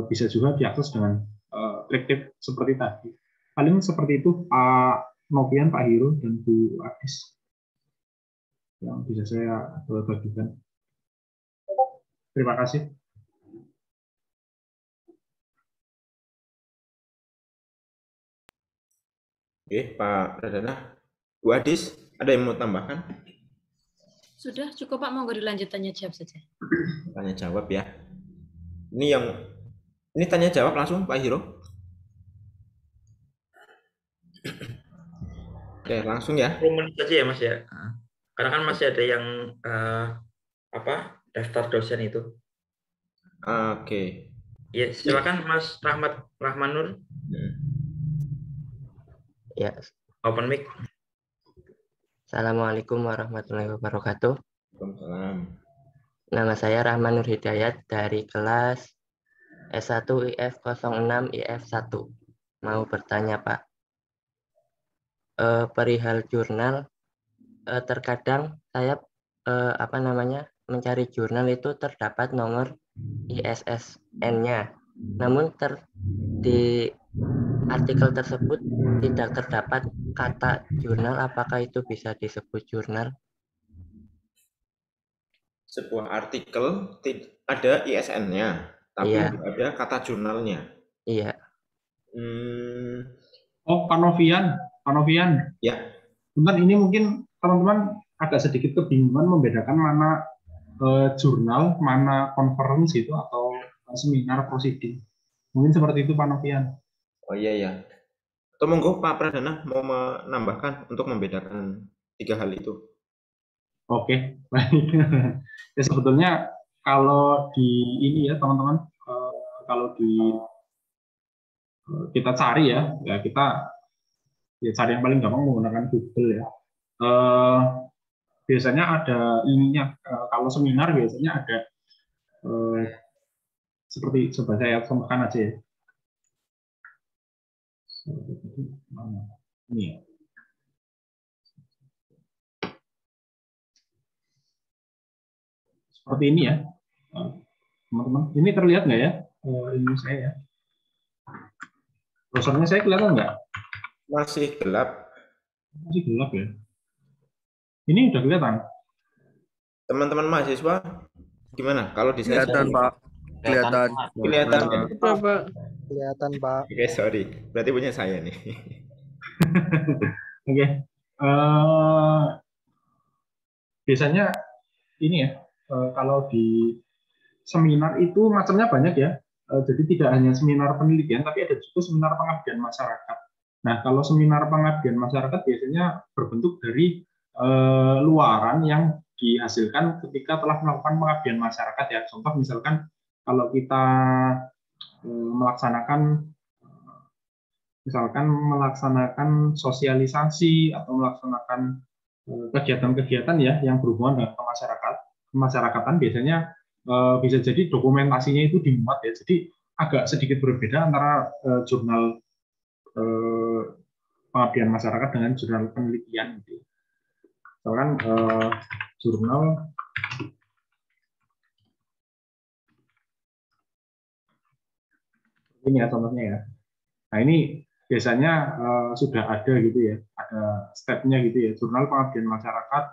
bisa juga diakses dengan uh, trik-trik seperti tadi paling seperti itu Pak Novian, Pak Hiro, dan Bu Adis yang bisa saya bagikan. Terima kasih. Oke, Pak Pradana. Bu Adis, ada yang mau tambahkan? Sudah cukup Pak, mau dilanjut tanya jawab saja. Tanya jawab ya. Ini yang ini tanya jawab langsung Pak Hiro. Oke, langsung ya. 10 menit saja ya, Mas ya. Karena kan masih ada yang uh, apa? daftar dosen itu. Oke. Ya, silakan Mas Rahmat Rahmanur. Ya. Open mic. Assalamualaikum warahmatullahi wabarakatuh. Waalaikumsalam. Nama saya Rahman Nur Hidayat dari kelas S1 IF 06 IF 1. Mau bertanya, Pak. Eh, perihal jurnal, eh, terkadang saya eh, apa namanya mencari jurnal itu terdapat nomor ISSN-nya. Namun ter, di artikel tersebut tidak terdapat kata jurnal, apakah itu bisa disebut jurnal? Sebuah artikel ada ISN-nya, tapi Iya. ada kata jurnalnya. Iya. Hmm, Oh, Panovian, Panovian. ya, Bentar, ini mungkin teman-teman agak sedikit kebingungan membedakan mana eh, jurnal, mana conference itu atau seminar proceeding. Mungkin seperti itu Pak Novian. oh iya ya. Atau monggo Pak Pradana mau menambahkan untuk membedakan tiga hal itu. Oke, baik. ya sebetulnya kalau di ini ya teman-teman, eh, kalau di eh, kita cari ya, ya kita ya cari yang paling gampang menggunakan Google ya. Eh, biasanya ada ininya, eh, kalau seminar biasanya ada eh, seperti coba saya contohkan aja ya. Ini ya. seperti ini ya teman-teman ini terlihat nggak ya Eh, ini saya ya browsernya saya kelihatan nggak Masih gelap. masih gelap ya ini udah kelihatan Teman-teman mahasiswa gimana? Kalau di saya Kelihatan, Pak. Kelihatan. Kelihatan. ya? Kelihatan, Pak. Oke, sorry. Berarti punya saya nih. Oke. Eh, biasanya ini ya, eh, kalau di seminar itu macamnya banyak ya. Eh, jadi tidak hanya seminar penelitian, tapi ada juga seminar pengabdian masyarakat. Nah, kalau seminar pengabdian masyarakat biasanya berbentuk dari eh, luaran yang dihasilkan ketika telah melakukan pengabdian masyarakat ya. Contoh misalkan kalau kita eh, melaksanakan misalkan melaksanakan sosialisasi atau melaksanakan eh, kegiatan-kegiatan ya yang berhubungan dengan masyarakat kemasyarakatan biasanya eh, bisa jadi dokumentasinya itu dimuat ya jadi agak sedikit berbeda antara eh, jurnal pengabdian masyarakat dengan jurnal penelitian gitu. Misalkan eh, jurnal ini ya contohnya ya. Nah ini biasanya eh, sudah ada gitu ya, ada stepnya gitu ya. Jurnal pengabdian masyarakat,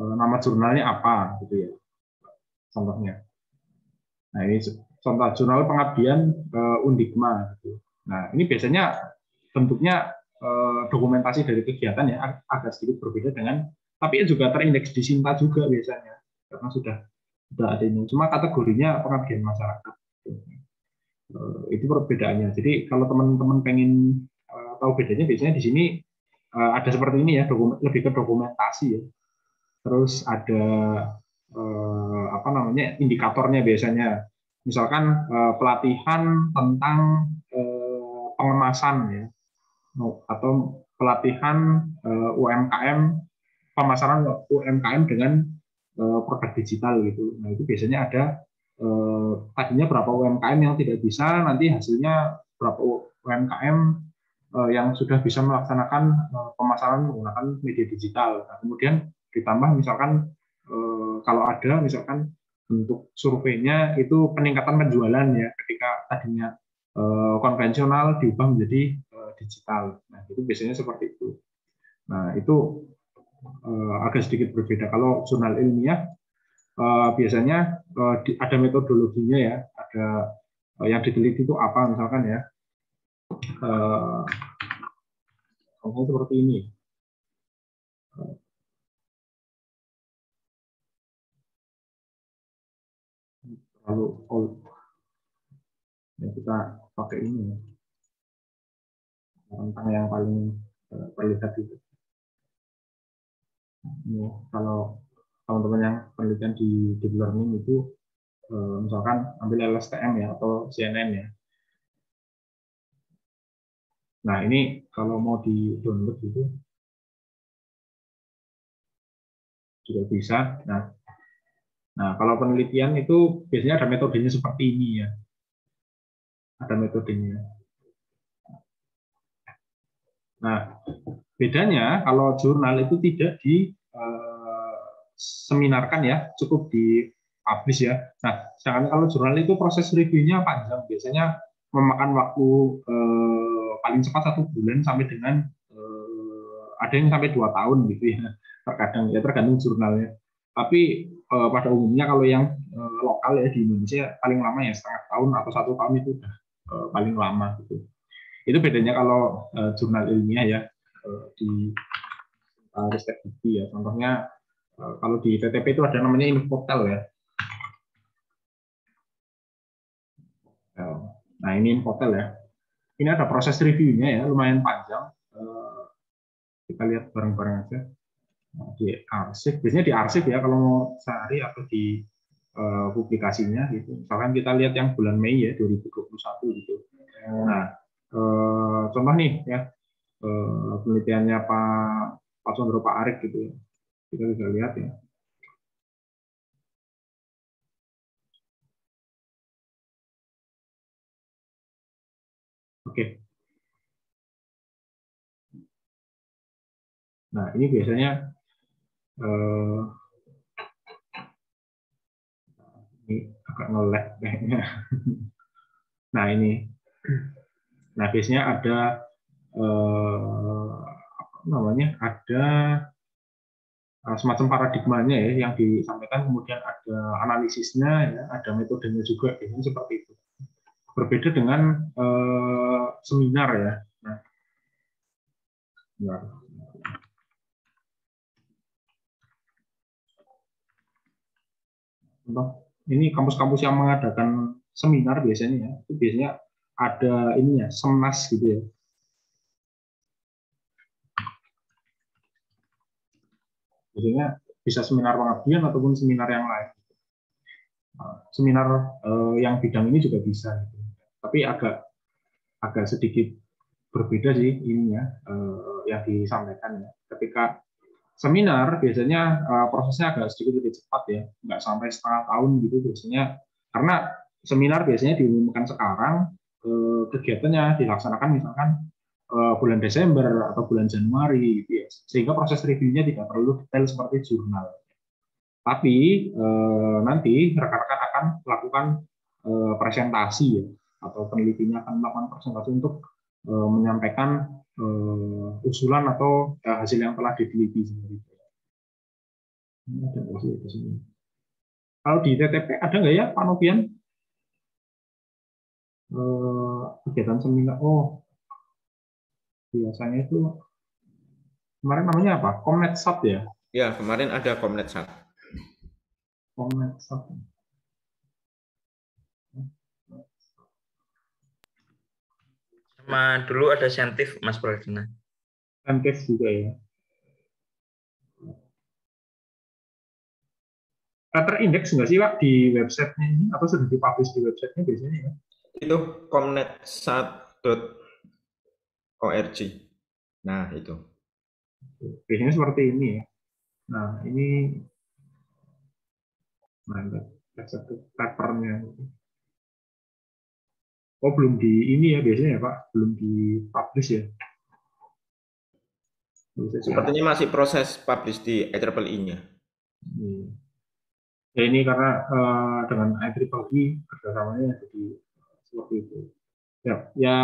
eh, nama jurnalnya apa gitu ya, contohnya. Nah ini contoh jurnal pengabdian eh, Undikma. Gitu. Nah ini biasanya bentuknya dokumentasi dari kegiatan ya ag- agak sedikit berbeda dengan, tapi juga terindeks di Sinta juga biasanya karena sudah sudah ada ini. Cuma kategorinya pengabdian masyarakat. Eh, itu perbedaannya. Jadi kalau teman-teman pengen eh, tahu bedanya, biasanya di sini eh, ada seperti ini ya, lebih ke dokumentasi ya. Terus ada eh, apa namanya indikatornya biasanya, misalkan eh, pelatihan tentang eh, pengemasan ya, atau pelatihan eh, UMKM pemasaran UMKM dengan eh, produk digital gitu. Nah itu biasanya ada eh, tadinya berapa UMKM yang tidak bisa, nanti hasilnya berapa UMKM yang sudah bisa melaksanakan pemasaran menggunakan media digital. Nah, kemudian ditambah misalkan kalau ada misalkan bentuk surveinya itu peningkatan penjualan ya ketika tadinya konvensional diubah menjadi digital. Nah itu biasanya seperti itu. Nah itu eh, agak sedikit berbeda. Kalau jurnal ilmiah eh, biasanya eh, ada metodologinya ya, ada yang diteliti itu apa misalkan ya. Contohnya seperti ini. Lalu oh, kita pakai ini ya. Tentang yang paling eh, terlihat itu. Ini kalau teman-teman yang penelitian di deep learning itu eh, misalkan ambil LSTM ya atau CNN ya. Nah ini kalau mau di download itu juga bisa. Nah, nah kalau penelitian itu biasanya ada metodenya seperti ini ya. ada metodenya. Nah, bedanya kalau jurnal itu tidak di eh, ya, cukup di publish ya. Nah, sedangkan kalau jurnal itu proses reviewnya panjang, biasanya memakan waktu eh, paling cepat satu bulan sampai dengan eh, ada yang sampai dua tahun gitu ya, terkadang ya tergantung jurnalnya. Tapi eh, pada umumnya kalau yang eh, lokal ya di Indonesia paling lama ya setengah tahun atau satu tahun itu udah eh, paling lama gitu. Itu bedanya kalau uh, jurnal ilmiah ya uh, di uh, Ristek Dikti ya. Contohnya uh, kalau di TTP itu ada namanya infotel ya. Nah ini infotel ya. Ini ada proses reviewnya ya, lumayan panjang. Uh, kita lihat bareng-bareng aja. Nah, di arsip, biasanya di arsip ya kalau mau sehari atau di uh, publikasinya gitu. Misalkan kita lihat yang bulan Mei ya 2021 gitu. Nah, eh, contoh nih ya eh, penelitiannya Pak Pak Sondro Pak Arik gitu ya kita bisa lihat ya Oke. Nah, ini biasanya eh, ini agak ngelek kayaknya. Nah, ini Nah, biasanya ada eh, apa namanya? Ada eh, semacam paradigmanya ya yang disampaikan, kemudian ada analisisnya, ya, ada metodenya juga, biasanya seperti itu. Berbeda dengan eh, seminar ya. Nah, ini kampus-kampus yang mengadakan seminar biasanya ya, itu biasanya ada ininya semnas gitu ya. Biasanya bisa seminar pengabdian ataupun seminar yang lain. Nah, seminar eh, yang bidang ini juga bisa gitu. tapi agak agak sedikit berbeda sih ininya eh, yang disampaikan ya. Ketika seminar biasanya eh, prosesnya agak sedikit lebih cepat ya. Nggak sampai setengah tahun gitu biasanya. Karena seminar biasanya diumumkan sekarang Eh, kegiatannya dilaksanakan misalkan eh, bulan Desember atau bulan Januari gitu ya. Sehingga proses reviewnya tidak perlu detail seperti jurnal. Tapi eh, nanti rekan-rekan akan melakukan presentasi ya atau penelitinya akan melakukan presentasi untuk menyampaikan usulan atau hasil yang telah diteliti sendiri. Kalau di TTP ada nggak ya Pak Novian? Eh, kegiatan seminar oh. Biasanya itu kemarin namanya apa? Komnetsat ya? Ya kemarin ada Komnetsat Komnetsat sama dulu ada sentif Mas Pradina sentif juga ya. Terindeks nggak sih Pak di websitenya ini? Atau sudah dipublish di websitenya biasanya ya? Itu komnet1.org. Nah, itu. Biasanya seperti ini ya. Nah, ini nah, satu papernya. Oh, belum di ini ya biasanya ya, Pak. Belum di publish ya. Sepertinya masih proses publish di IEEE-nya. Hmm. Ya ini karena uh, dengan IEEE kerjasamanya jadi seperti itu. Ya, ya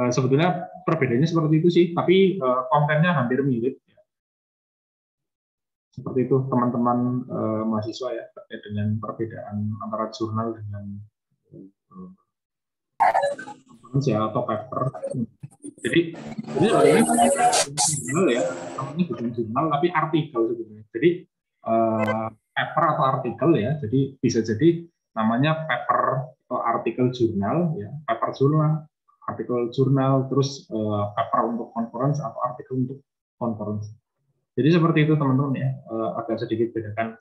uh, sebetulnya perbedaannya seperti itu sih, tapi uh, kontennya hampir mirip. Seperti itu teman-teman uh, mahasiswa ya terkait dengan perbedaan antara jurnal dengan uh, ya, atau paper. Jadi ini sebenarnya jurnal ya, namanya bukan jurnal tapi artikel sebetulnya. Jadi uh, paper atau artikel ya, jadi bisa jadi namanya paper artikel jurnal, ya, paper jurnal, artikel jurnal, terus uh, paper untuk conference atau artikel untuk conference. Jadi seperti itu teman-teman ya, uh, agak sedikit bedakan.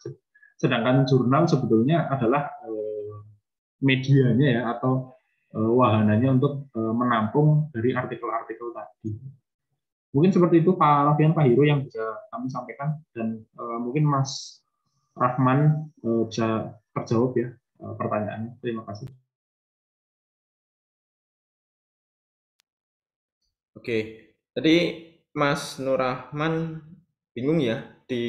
Sedangkan jurnal sebetulnya adalah uh, medianya ya atau uh, wahananya untuk uh, menampung dari artikel-artikel tadi. Mungkin seperti itu Pak Lafian Pak Hiro yang bisa kami sampaikan dan uh, mungkin Mas Rahman uh, bisa terjawab ya pertanyaannya. Terima kasih. Oke, tadi Mas Nurrahman bingung ya di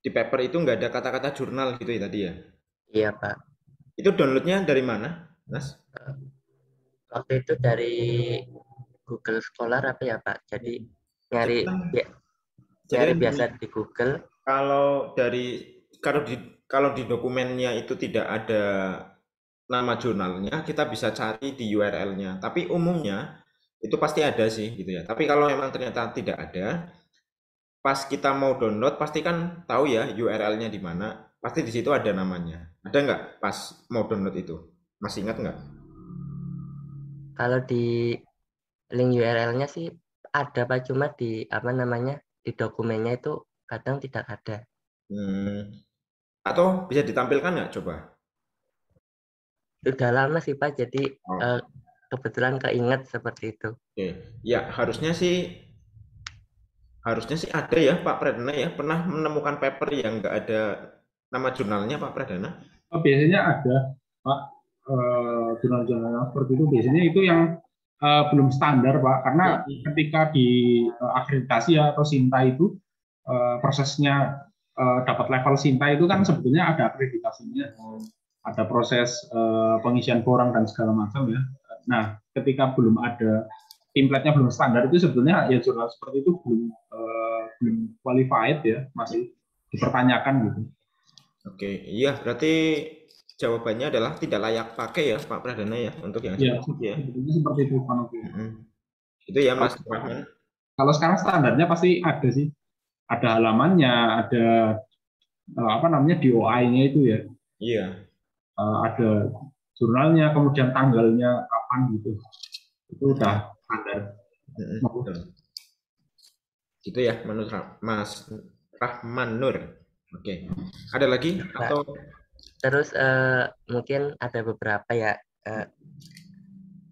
di paper itu nggak ada kata-kata jurnal gitu ya tadi ya? Iya Pak. Itu downloadnya dari mana, Mas? Waktu itu dari Google Scholar apa ya Pak? Jadi nyari ya, nyari Jadi biasa di Google. kalau dari kalau di kalau di dokumennya itu tidak ada nama jurnalnya, kita bisa cari di URL-nya. Tapi umumnya itu pasti ada sih gitu ya. Tapi kalau memang ternyata tidak ada, pas kita mau download pasti kan tahu ya URL-nya di mana. Pasti di situ ada namanya. Ada nggak pas mau download itu? Masih ingat nggak? Kalau di link URL-nya sih ada Pak, cuma di apa namanya di dokumennya itu kadang tidak ada. Hmm. Atau bisa ditampilkan nggak coba? Sudah lama sih Pak, jadi Oh. eh, kebetulan keinget seperti itu. Oke, ya harusnya sih harusnya sih ada ya Pak Pradana ya. Pernah menemukan paper yang nggak ada nama jurnalnya Pak Pradana? Oh, biasanya ada Pak. Eh, jurnal-jurnal yang seperti itu biasanya itu yang eh, belum standar Pak. Karena ketika di eh, akreditasi ya, atau Sinta itu eh, prosesnya eh, dapat level Sinta itu kan sebetulnya ada akreditasinya. Ada proses eh, pengisian borang dan segala macam ya nah ketika belum ada template-nya belum standar itu sebetulnya ya jurnal seperti itu belum eh, belum qualified ya masih dipertanyakan gitu Oke, iya berarti jawabannya adalah tidak layak pakai ya Pak Pradana ya untuk yang ya seperti ya. seperti itu Pak Novi. Mm-mm. Itu ya Mas Rahman. kalau sekarang standarnya pasti ada sih ada halamannya ada eh, apa namanya DOI-nya itu ya Iya. Eh, ada jurnalnya kemudian tanggalnya kapan gitu itu udah standar Mm-mm, betul. Gitu ya menurut Mas Rahman Nur. Oke. Ada lagi atau Terus eh, mungkin ada beberapa ya eh,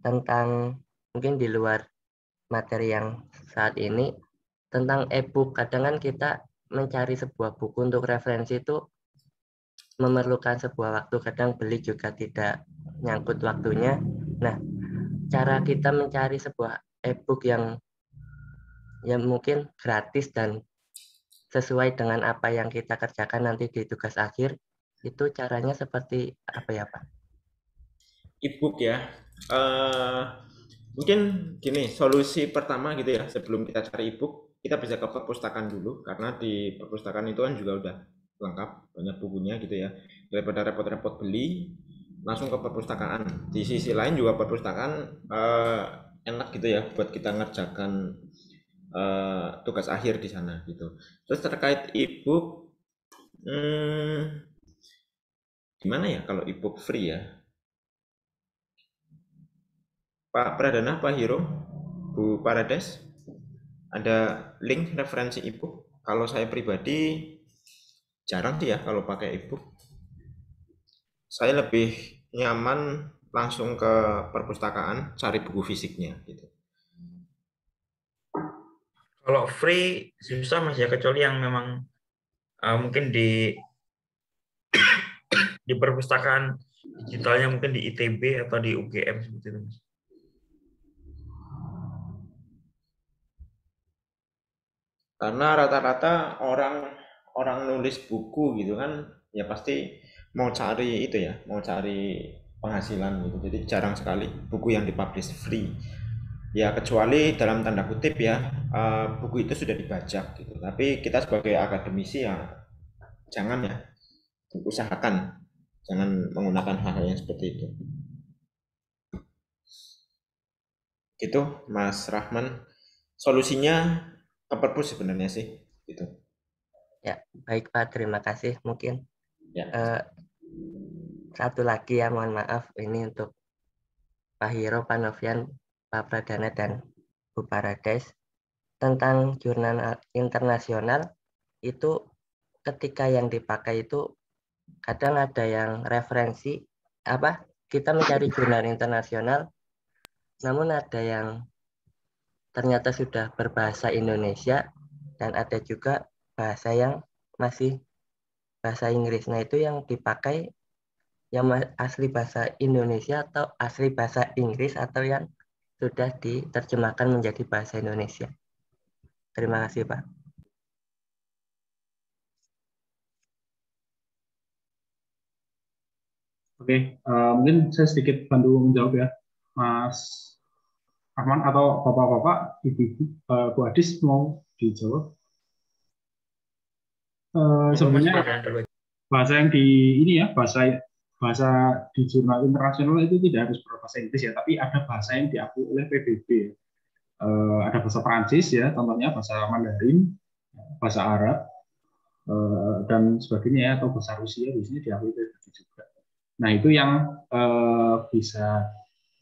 tentang mungkin di luar materi yang saat ini tentang e-book. Kadang kan kita mencari sebuah buku untuk referensi itu memerlukan sebuah waktu. Kadang beli juga tidak nyangkut waktunya. Nah, cara kita mencari sebuah e-book yang yang mungkin gratis dan sesuai dengan apa yang kita kerjakan nanti di tugas akhir itu caranya seperti apa ya Pak? e-book ya? Eh, mungkin gini, solusi pertama gitu ya, sebelum kita cari e-book, kita bisa ke perpustakaan dulu karena di perpustakaan itu kan juga udah lengkap banyak bukunya gitu ya. Daripada repot-repot beli, langsung ke perpustakaan. Di sisi lain juga perpustakaan eh, enak gitu ya buat kita ngerjakan eh, tugas akhir di sana gitu. Terus terkait e-book, hmm, gimana ya kalau e-book free ya? Pak Pradana, Pak Hiro, Bu Parades, ada link referensi e-book. Kalau saya pribadi jarang sih ya kalau pakai e-book. Saya lebih nyaman langsung ke perpustakaan cari buku fisiknya gitu. Kalau free susah mas ya kecuali yang memang uh, mungkin di di perpustakaan digitalnya mungkin di ITB atau di UGM seperti itu mas. Karena rata-rata orang orang nulis buku gitu kan ya pasti mau cari itu ya, mau cari penghasilan gitu. Jadi jarang sekali buku yang dipublish free. Ya kecuali dalam tanda kutip ya eh, buku itu sudah dibajak gitu. Tapi kita sebagai akademisi ya jangan ya usahakan jangan menggunakan hal-hal yang seperti itu. Gitu Mas Rahman. Solusinya ke perpus sebenarnya sih gitu. Ya, baik Pak, terima kasih. Mungkin Ya. eh, satu lagi ya, mohon maaf ini untuk Pak Hiro, Pak Novian, Pak Pradana dan Bu Parades tentang jurnal internasional itu ketika yang dipakai itu kadang ada yang referensi apa kita mencari jurnal internasional namun ada yang ternyata sudah berbahasa Indonesia dan ada juga bahasa yang masih bahasa Inggris. Nah, itu yang dipakai yang asli bahasa Indonesia atau asli bahasa Inggris atau yang sudah diterjemahkan menjadi bahasa Indonesia. Terima kasih, Pak. Oke, uh, mungkin saya sedikit bantu menjawab ya, Mas Rahman atau Bapak-Bapak, Ibu-Ibu, uh, Bu Adis mau dijawab? Uh, sebenarnya bahasa yang di ini ya bahasa bahasa di jurnal internasional itu tidak harus berbahasa Inggris ya, tapi ada bahasa yang diakui oleh PBB. Ya. Uh, ada bahasa Prancis ya, contohnya bahasa Mandarin, bahasa Arab, uh, dan sebagainya ya, atau bahasa Rusia sini diakui PBB juga. Nah, itu yang uh, bisa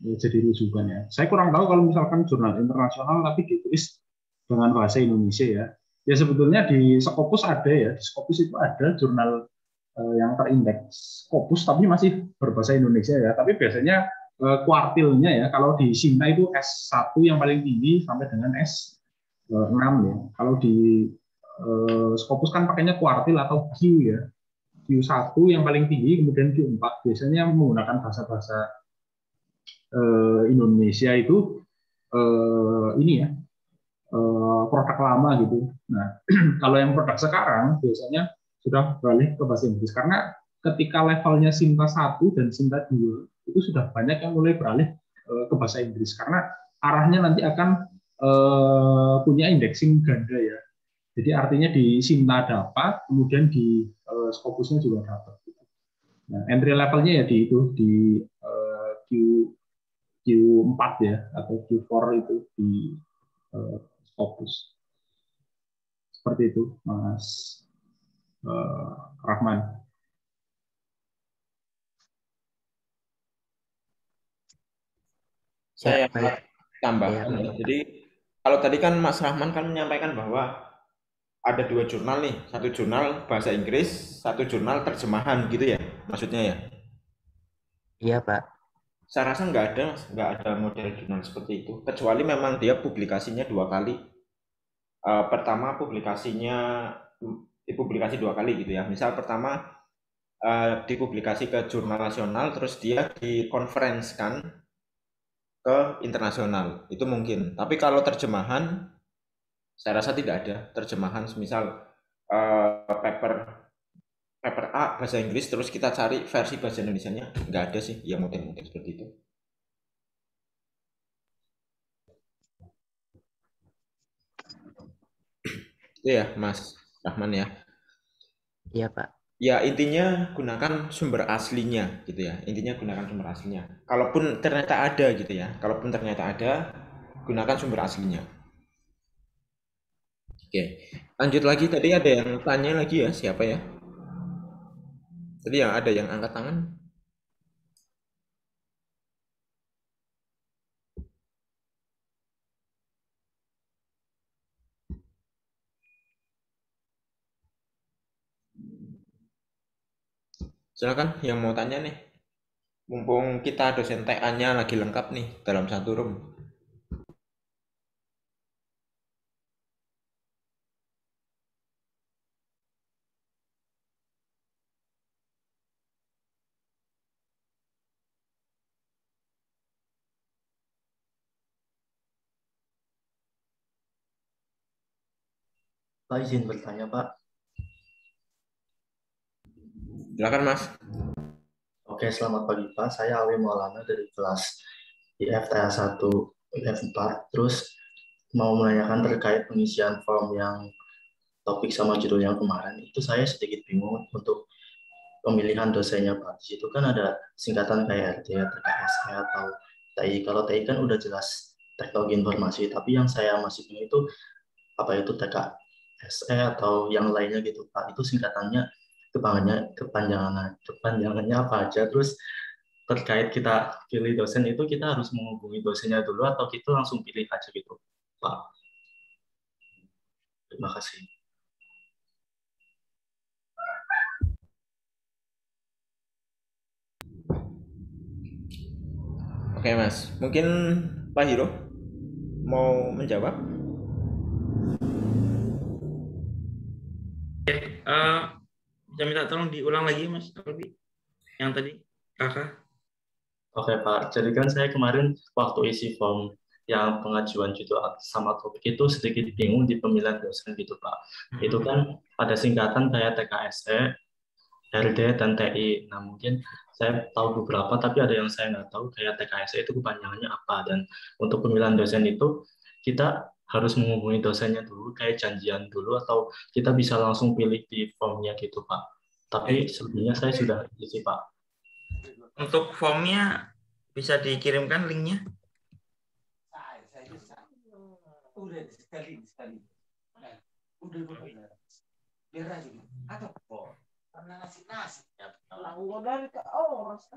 jadi rujukan ya. Saya kurang tahu kalau misalkan jurnal internasional tapi ditulis dengan bahasa Indonesia ya. Ya sebetulnya di Scopus ada ya, di Scopus itu ada jurnal uh, yang terindeks Scopus tapi masih berbahasa Indonesia ya. Tapi biasanya uh, kuartilnya ya, kalau di Sinta itu S1 yang paling tinggi sampai dengan S6 ya. Kalau di Scopus kan pakainya kuartil atau Q ya. Q1 yang paling tinggi, kemudian Q4 biasanya menggunakan bahasa-bahasa Indonesia itu ini ya uh, produk lama gitu. Nah, kalau yang produk sekarang biasanya sudah beralih ke bahasa Inggris karena ketika levelnya Sinta 1 dan Sinta 2 itu sudah banyak yang mulai beralih uh, ke bahasa Inggris karena arahnya nanti akan uh, punya indexing ganda ya. Jadi artinya di Sinta dapat, kemudian di uh, Scopusnya juga dapat. Nah, entry levelnya ya di itu di Q Q4 ya atau Q4 itu di Scopus. Seperti itu, Mas uh, Rahman. Saya tambahkan. Ya. Jadi kalau tadi kan Mas Rahman kan menyampaikan bahwa ada dua jurnal nih, satu jurnal bahasa Inggris, satu jurnal terjemahan gitu ya, maksudnya ya? Iya Pak. Saya rasa nggak ada, nggak ada model jurnal seperti itu, kecuali memang dia publikasinya dua kali. Uh, pertama publikasinya dipublikasi dua kali gitu ya. Misal pertama uh, dipublikasi ke jurnal nasional, terus dia dikonferensikan ke internasional, itu mungkin. Tapi kalau terjemahan saya rasa tidak ada terjemahan semisal uh, paper paper A bahasa Inggris terus kita cari versi bahasa Indonesia-nya nggak ada sih yang model-model seperti itu. Iya, Mas Rahman ya. Iya, Pak. Ya, intinya gunakan sumber aslinya gitu ya. Intinya gunakan sumber aslinya. Kalaupun ternyata ada gitu ya. Kalaupun ternyata ada, gunakan sumber aslinya. Oke, lanjut lagi. Tadi ada yang tanya lagi ya, siapa ya? Tadi yang ada yang angkat tangan. Silakan yang mau tanya nih. Mumpung kita dosen TA-nya lagi lengkap nih dalam satu room. Pak izin bertanya Pak. Silakan Mas. Oke, selamat pagi Pak. Saya Awi Maulana dari kelas IFTA 1 IF4. Terus mau menanyakan terkait pengisian form yang topik sama judul yang kemarin. Itu saya sedikit bingung untuk pemilihan dosennya Pak. Di situ kan ada singkatan kayak RT, TKSE atau TI. Kalau TI kan udah jelas teknologi informasi, tapi yang saya masih bingung itu apa itu TK SE atau yang lainnya gitu Pak. Itu singkatannya kepanjangannya kepanjangannya kepanjangannya apa aja terus terkait kita pilih dosen itu kita harus menghubungi dosennya dulu atau kita langsung pilih aja gitu Pak. Terima kasih. Oke Mas, mungkin Pak Hiro mau menjawab? Bisa minta tolong diulang lagi Mas Albi yang tadi kakak Oke Pak, jadi kan saya kemarin waktu isi form yang pengajuan judul sama topik itu sedikit bingung di pemilihan dosen gitu Pak. Itu kan ada singkatan kayak TKSE, RD, dan TI. Nah mungkin saya tahu beberapa, tapi ada yang saya nggak tahu kayak TKSE itu kepanjangannya apa. Dan untuk pemilihan dosen itu kita harus menghubungi dosennya dulu, kayak janjian dulu, atau kita bisa langsung pilih di formnya gitu Pak. Tapi sebelumnya saya sudah isi Pak. Untuk formnya bisa dikirimkan linknya? udah sekali sekali nah, udah udah biar aja atau kok karena nasi nasi ya Nanggo dari ka oras.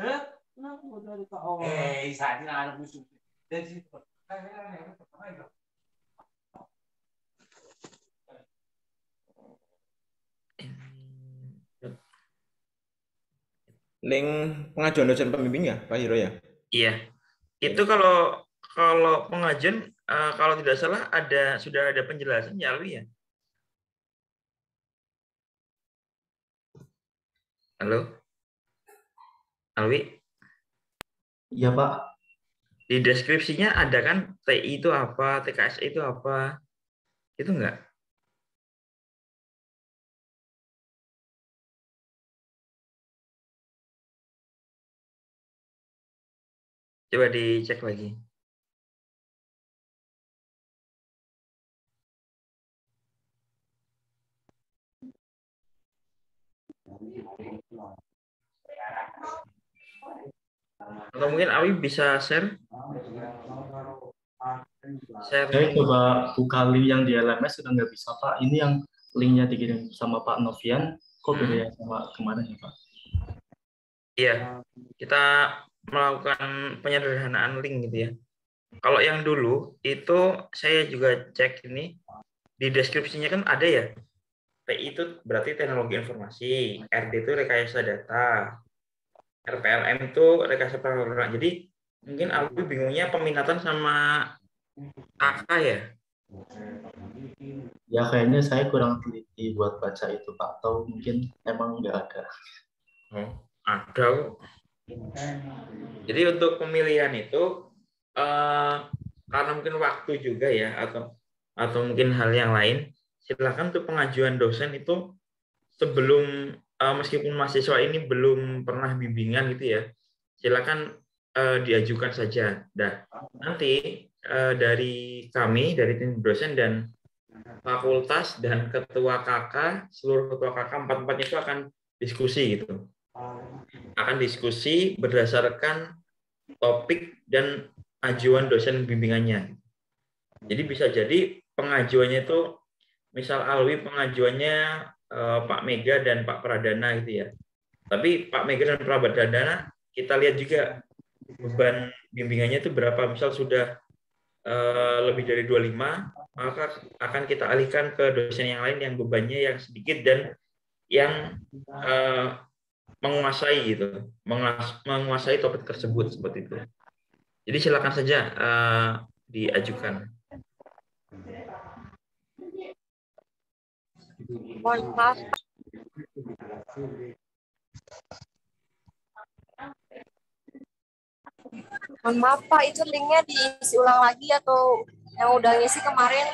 Hah? Nanggo dari ka oras. eh saat ini anak musuh dari situ Link pengajuan dosen pembimbing ya, Pak Hiro ya? Iya. Itu kalau kalau pengajuan uh, kalau tidak salah ada sudah ada penjelasan ya Alwi ya. Halo? Alwi? Iya Pak. Di deskripsinya ada kan TI itu apa, TKS itu apa? Itu enggak? Coba dicek lagi. Atau mungkin Awi bisa share? Share. Saya coba buka link yang di LMS sudah nggak bisa Pak. Ini yang linknya dikirim sama Pak Novian. Kok beda ya sama kemarin ya Pak? Iya, kita melakukan penyederhanaan link gitu ya. Kalau yang dulu itu saya juga cek ini di deskripsinya kan ada ya. TI itu berarti teknologi informasi, RD itu rekayasa data, RPLM itu rekayasa peralatan. Jadi mungkin aku bingungnya peminatan sama AK ya. Ya kayaknya saya kurang teliti buat baca itu Pak. Atau mungkin emang nggak ada. Oh, ada. Jadi untuk pemilihan itu eh, karena mungkin waktu juga ya atau atau mungkin hal yang lain, silakan untuk pengajuan dosen itu sebelum eh, meskipun mahasiswa ini belum pernah bimbingan gitu ya, silakan eh, diajukan saja. Nah, nanti eh, dari kami dari tim dosen dan fakultas dan ketua KK seluruh ketua KK empat empatnya itu akan diskusi gitu akan diskusi berdasarkan topik dan ajuan dosen bimbingannya. Jadi bisa jadi pengajuannya itu misal Alwi pengajuannya Pak Mega dan Pak Pradana gitu ya. Tapi Pak Mega dan Pak Pradana kita lihat juga beban bimbingannya itu berapa. Misal sudah eh, lebih dari 25, maka akan kita alihkan ke dosen yang lain yang bebannya yang sedikit dan yang eh, menguasai gitu, menguasai topik tersebut seperti itu. Jadi silakan saja diajukan. Mohon maaf. Mohon maaf Pak, itu linknya diisi ulang lagi atau yang udah ngisi kemarin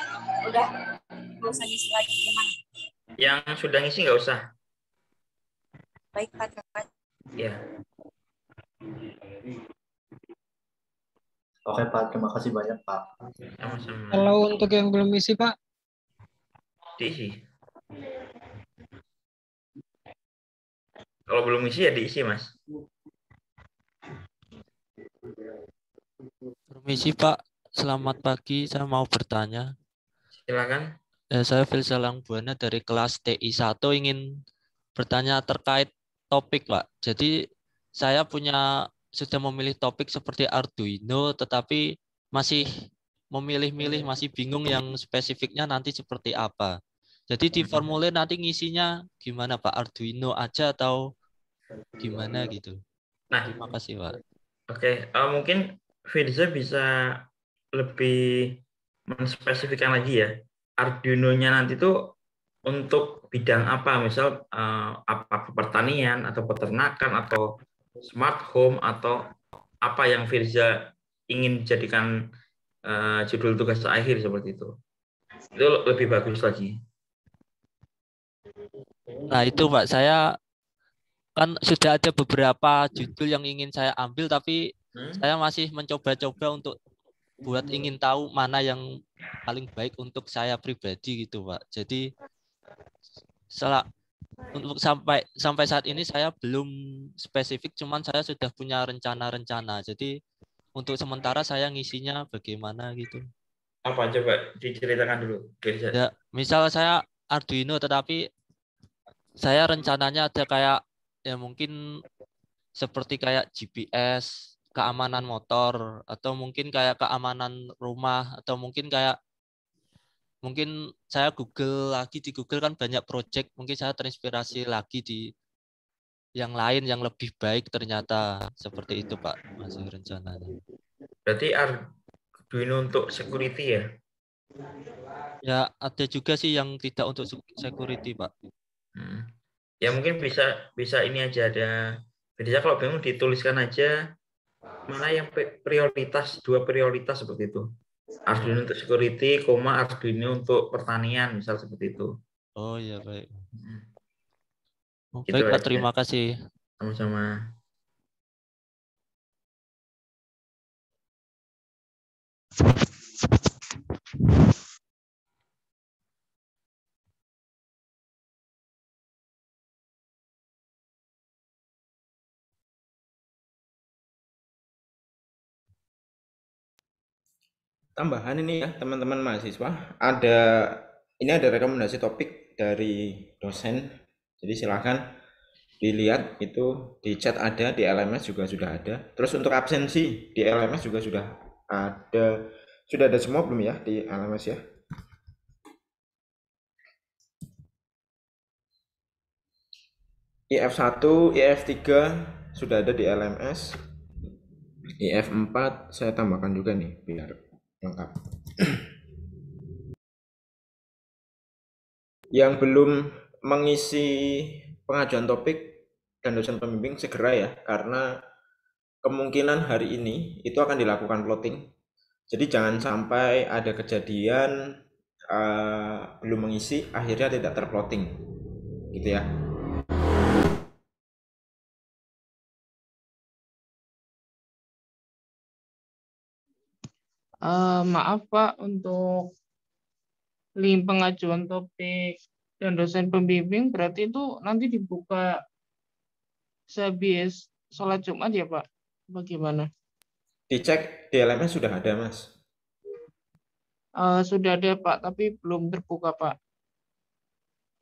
udah nggak usah ngisi lagi gimana? Yang sudah ngisi nggak usah. Baik Pak, terima kasih. Ya. Oke Pak, terima kasih banyak Pak. Sama-sama. Kalau untuk yang belum isi Pak, Diisi. Kalau belum isi ya diisi mas. Permisi Pak, selamat pagi. Saya mau bertanya. Silakan. Eh, saya Filsalang Buana dari kelas TI 1 ingin bertanya terkait topik Pak. Jadi saya punya sudah memilih topik seperti Arduino, tetapi masih memilih-milih, masih bingung yang spesifiknya nanti seperti apa. Jadi di formulir nanti ngisinya gimana Pak? Arduino aja atau gimana gitu? Nah, terima kasih Pak. Oke, uh, mungkin Firza bisa lebih menspesifikkan lagi ya. Arduino-nya nanti tuh untuk bidang apa? Misal uh, apa pertanian atau peternakan atau smart home atau apa yang Firza ingin dijadikan uh, judul tugas akhir seperti itu. Itu lebih bagus lagi. Nah itu Pak, saya kan sudah ada beberapa judul yang ingin saya ambil tapi hmm? saya masih mencoba-coba untuk buat ingin tahu mana yang paling baik untuk saya pribadi gitu Pak. Jadi setelah untuk sampai sampai saat ini saya belum spesifik, cuman saya sudah punya rencana-rencana. Jadi untuk sementara saya ngisinya bagaimana gitu. Apa coba diceritakan dulu. Ya, misal saya Arduino tetapi saya rencananya ada kayak ya mungkin seperti kayak GPS, keamanan motor atau mungkin kayak keamanan rumah atau mungkin kayak mungkin saya Google lagi di Google kan banyak project mungkin saya terinspirasi lagi di yang lain yang lebih baik ternyata seperti itu Pak masih rencananya. Berarti Arduino untuk security ya? Ya ada juga sih yang tidak untuk security Pak. Hmm. Ya mungkin bisa bisa ini aja ada. Jadi kalau bingung dituliskan aja mana yang prioritas dua prioritas seperti itu. Arduino untuk security, koma Arduino untuk pertanian, misal seperti itu. Oh iya baik. Oh, gitu baik Pak, terima kasih. Sama-sama. Tambahan ini ya teman-teman mahasiswa. Ada ini ada rekomendasi topik dari dosen. Jadi silahkan dilihat itu di chat ada di LMS juga sudah ada. Terus untuk absensi di LMS juga sudah ada. Sudah ada semua belum ya di LMS ya? IF1 IF3 sudah ada di LMS IF4 saya tambahkan juga nih biar lengkap. Yang belum mengisi pengajuan topik dan dosen pembimbing segera ya, karena kemungkinan hari ini itu akan dilakukan plotting. Jadi jangan sampai ada kejadian uh, belum mengisi akhirnya tidak terplotting, gitu ya. Uh, maaf Pak untuk link pengajuan topik dan dosen pembimbing berarti itu nanti dibuka sehabis sholat Jumat ya Pak? Bagaimana? Dicek di LMS sudah ada Mas? Uh, sudah ada Pak, tapi belum terbuka Pak.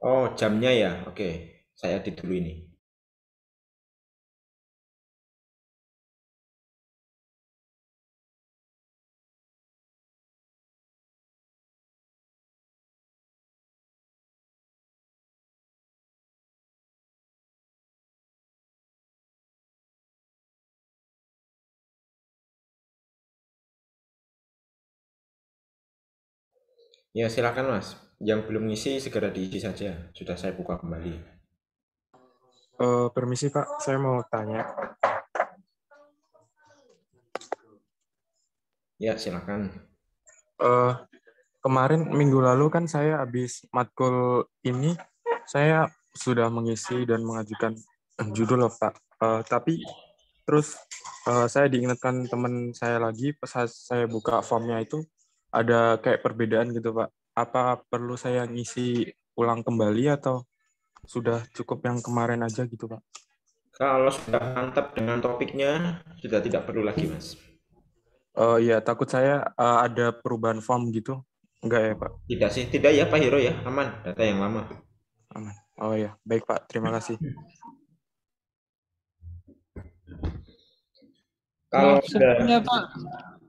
Oh jamnya ya, oke. Saya di dulu ini. Ya silakan Mas. Yang belum ngisi segera diisi saja. Sudah saya buka kembali. Uh, permisi Pak, saya mau tanya. Ya silakan. Uh, kemarin minggu lalu kan saya habis matkul ini, saya sudah mengisi dan mengajukan judul loh Pak. Uh, tapi terus uh, saya diingatkan teman saya lagi pas saya buka formnya itu ada kayak perbedaan gitu Pak. Apa perlu saya ngisi ulang kembali atau sudah cukup yang kemarin aja gitu Pak? Kalau sudah mantap dengan topiknya, sudah tidak perlu lagi Mas. Oh iya, takut saya uh, ada perubahan form gitu. Enggak ya Pak? Tidak sih, tidak ya Pak Hiro ya, aman, data yang lama. Aman. Oh iya, baik Pak, terima kasih. Kalau sudah... Pak,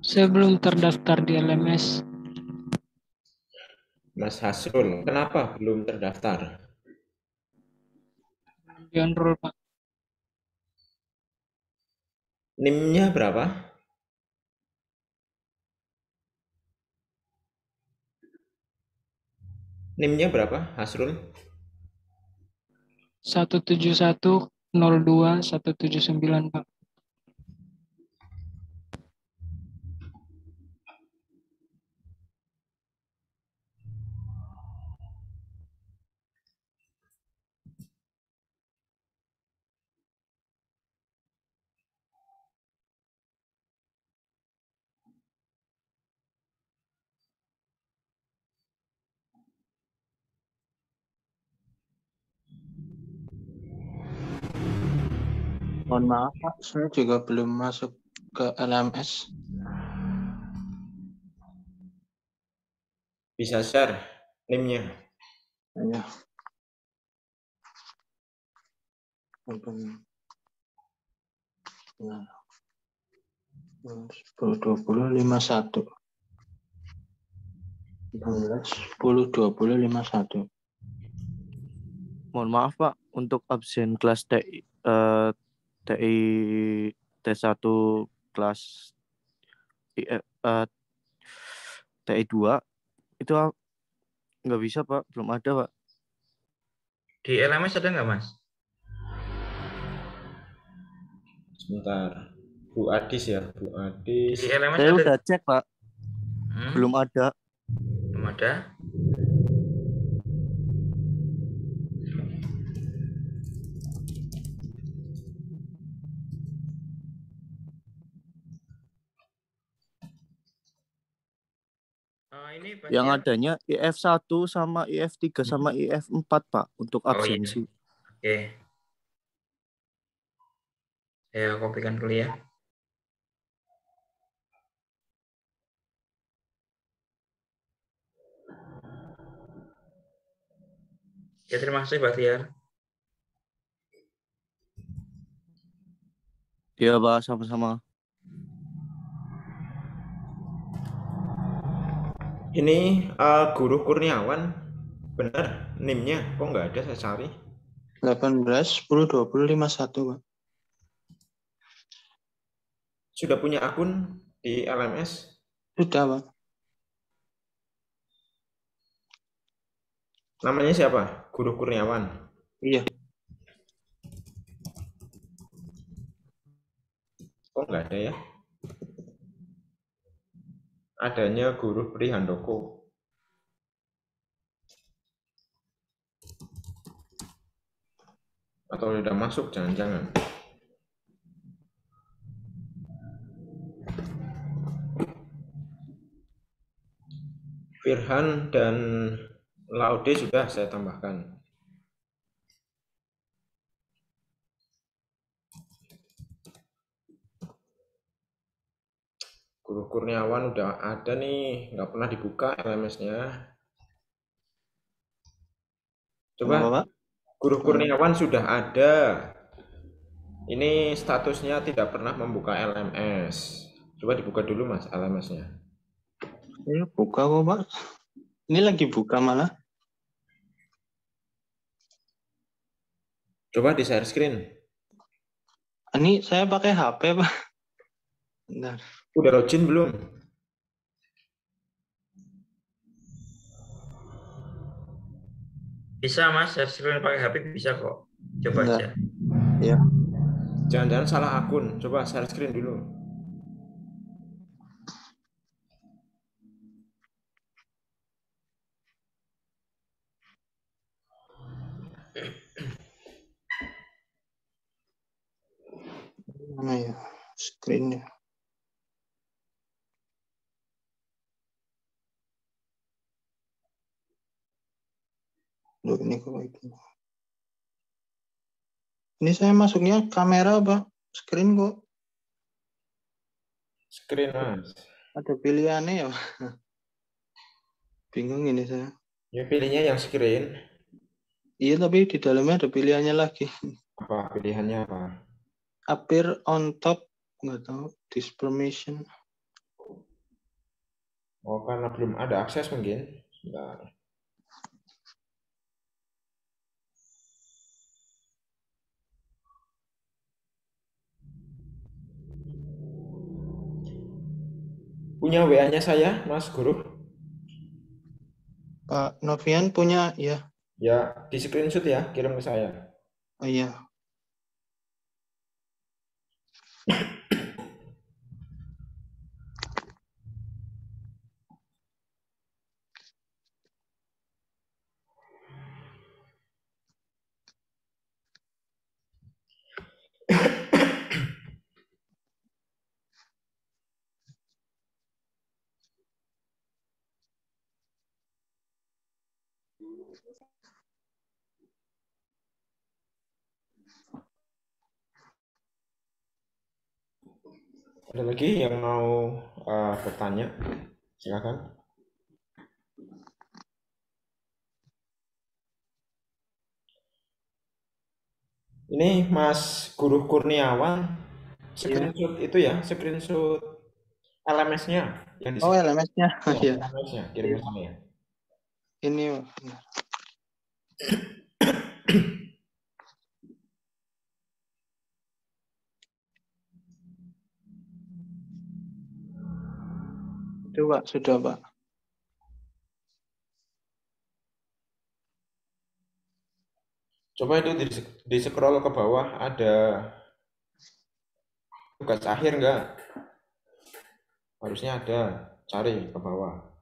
saya belum terdaftar di LMS. Mas Hasrul, kenapa belum terdaftar? Di enroll, Pak. NIM-nya berapa? NIM-nya berapa, Hasrul? 171 02 179, Pak. Mohon maaf Pak, saya juga belum masuk ke LMS. Bisa share NIM-nya. Ya. Open. Nah. 10, 20, 51. 19, 10, 20, 51. Mohon maaf Pak, untuk absen kelas TI, eh, TI T1 kelas I- eh, TI 2 itu nggak bisa Pak, belum ada Pak. Di LMS ada nggak Mas? Sebentar. Bu Adis ya, Bu Adis. Di LMS Saya ada udah cek Pak, Hmm? belum ada. belum ada. Ini Yang Bahtiar. adanya IF1 sama IF3 sama IF4 Pak untuk Oh, iya. absensi. Oke. Saya kopikan dulu ya. Ya, terima kasih Bahtiar. Iya Pak, sama-sama. Ini eh, Guru Kurniawan, benar NIM-nya kok nggak ada saya cari. 18, 10, 20, 51 Pak. Sudah punya akun di LMS? Sudah Pak. Namanya siapa? Guru Kurniawan. Iya. Kok nggak ada ya? Adanya Guru Prihandoko. Atau udah masuk jangan-jangan. Firhan dan Laude sudah saya tambahkan. Guru Kurniawan udah ada nih, nggak pernah dibuka LMS-nya. Coba, Pak? Guru Kurniawan sudah ada. Ini statusnya tidak pernah membuka LMS. Coba dibuka dulu mas LMS-nya. Iya, buka kok, Pak. Ini lagi buka malah. Coba di share screen. Ini saya pakai HP, Pak. Bentar. Udah login belum? Bisa Mas, share screen pakai HP bisa kok. Coba Bentar. aja. Ya. Jangan-jangan salah akun. Coba share screen dulu. Mana ya? Screen-nya. Loh, ini kok itu. Ini saya masuknya kamera, Pak. Screen kok. Screen mas. Ada pilihannya ya. Bingung ini saya. Ya pilihnya yang screen. Iya, tapi di dalamnya ada pilihannya lagi. Apa pilihannya apa? Appear on top, nggak tahu. This permission. Oh karena belum ada akses mungkin. Sebentar. Punya WA-nya saya, Mas Guru? Pak Novian punya, ya. Ya, di screenshot ya, kirim ke saya. Oh iya. Ada lagi yang mau uh, bertanya? Silakan. Ini Mas Guru Kurniawan screenshot iya. itu ya, screenshot LMS-nya. Oh, LMS-nya. Oh. Iya, LMS-nya, iya. kirim ke ya. Ini itu Pak, sudah Pak. Coba itu di, di scroll ke bawah ada tugas akhir enggak? Harusnya ada. Cari ke bawah.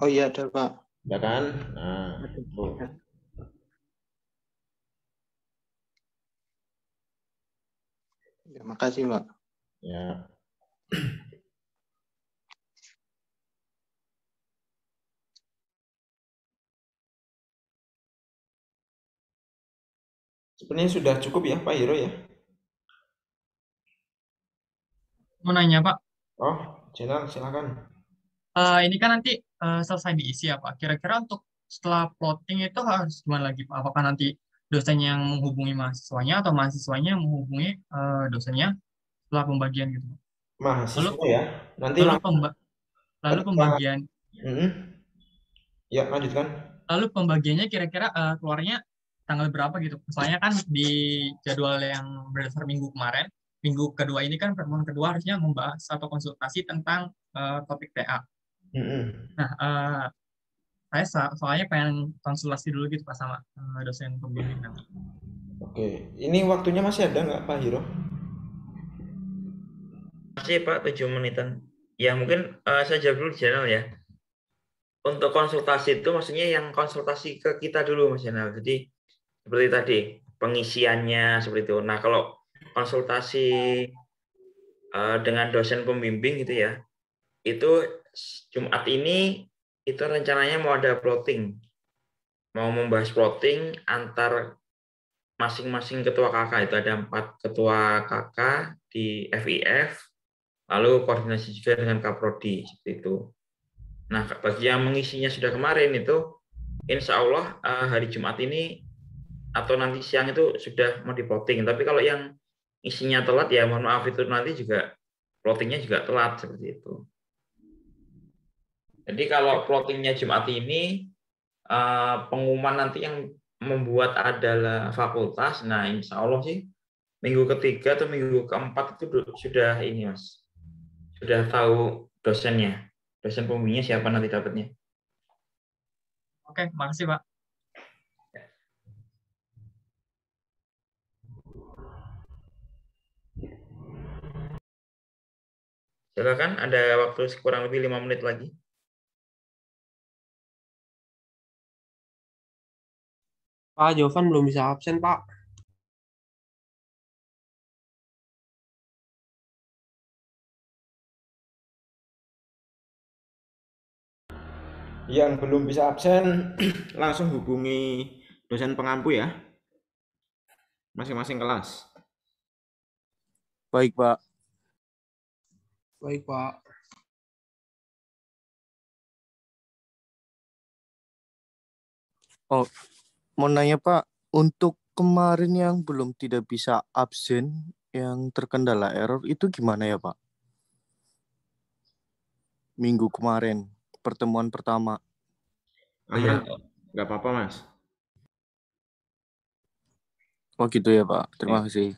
Oh iya ada Pak. Ya kan? Nah, itu. Ya, makasih Pak. Ya. Sebenarnya sudah cukup ya Pak Hiro ya? Mau nanya Pak, Oh, silakan, silakan. Eh, ini kan nanti eh, selesai diisi ya Pak. Kira-kira untuk setelah plotting itu harus gimana lagi Pak? Apakah nanti dosennya yang menghubungi mahasiswanya atau mahasiswanya yang menghubungi eh, dosennya setelah pembagian gitu? Mahasiswa ya. Nanti lalu, pemba- lalu pembagian Mm-mm. Ya, lanjutkan. lalu pembagiannya kira-kira eh, keluarnya tanggal berapa gitu? Misalnya kan di jadwal yang berdasar minggu kemarin, minggu kedua ini kan pertemuan kedua harusnya membahas atau konsultasi tentang eh, topik TA. Nah, eh, saya so- soalnya pengen konsultasi dulu gitu Pak sama eh, dosen pembimbing nanti. Oke, ini waktunya masih ada nggak Pak Hiro? Masih Pak, 7 menitan. Ya mungkin eh, saya jawab dulu channel ya. Untuk konsultasi itu maksudnya yang konsultasi ke kita dulu Mas Jenal. Jadi seperti tadi pengisiannya seperti itu. Nah kalau konsultasi eh, dengan dosen pembimbing gitu ya, itu Jumat ini itu rencananya mau ada plotting, mau membahas plotting antar masing-masing ketua KK itu ada empat ketua KK di FIF, lalu koordinasi juga dengan Kaprodi seperti itu. Nah, bagi yang mengisinya sudah kemarin itu, insya Allah eh, hari Jumat ini atau nanti siang itu sudah mau di-plotting. Tapi kalau yang isinya telat ya mohon maaf itu nanti juga plottingnya juga telat seperti itu. Jadi kalau plottingnya Jumat ini eh, pengumuman nanti yang membuat adalah fakultas. Nah, insya Allah sih minggu ketiga atau minggu keempat itu sudah ini mas, sudah tahu dosennya, dosen pembimbingnya siapa nanti dapatnya. Oke, makasih Pak. Silakan, ada waktu kurang lebih lima menit lagi. Pak Jovan belum bisa absen, Pak. Yang belum bisa absen langsung hubungi dosen pengampu ya. Masing-masing kelas. Baik, Pak. Baik, Pak. Oh, mau nanya Pak, untuk kemarin yang belum tidak bisa absen, yang terkendala error, itu gimana ya Pak? Minggu kemarin, pertemuan pertama. Aman, nggak apa-apa mas. Oh gitu ya Pak, terima kasih.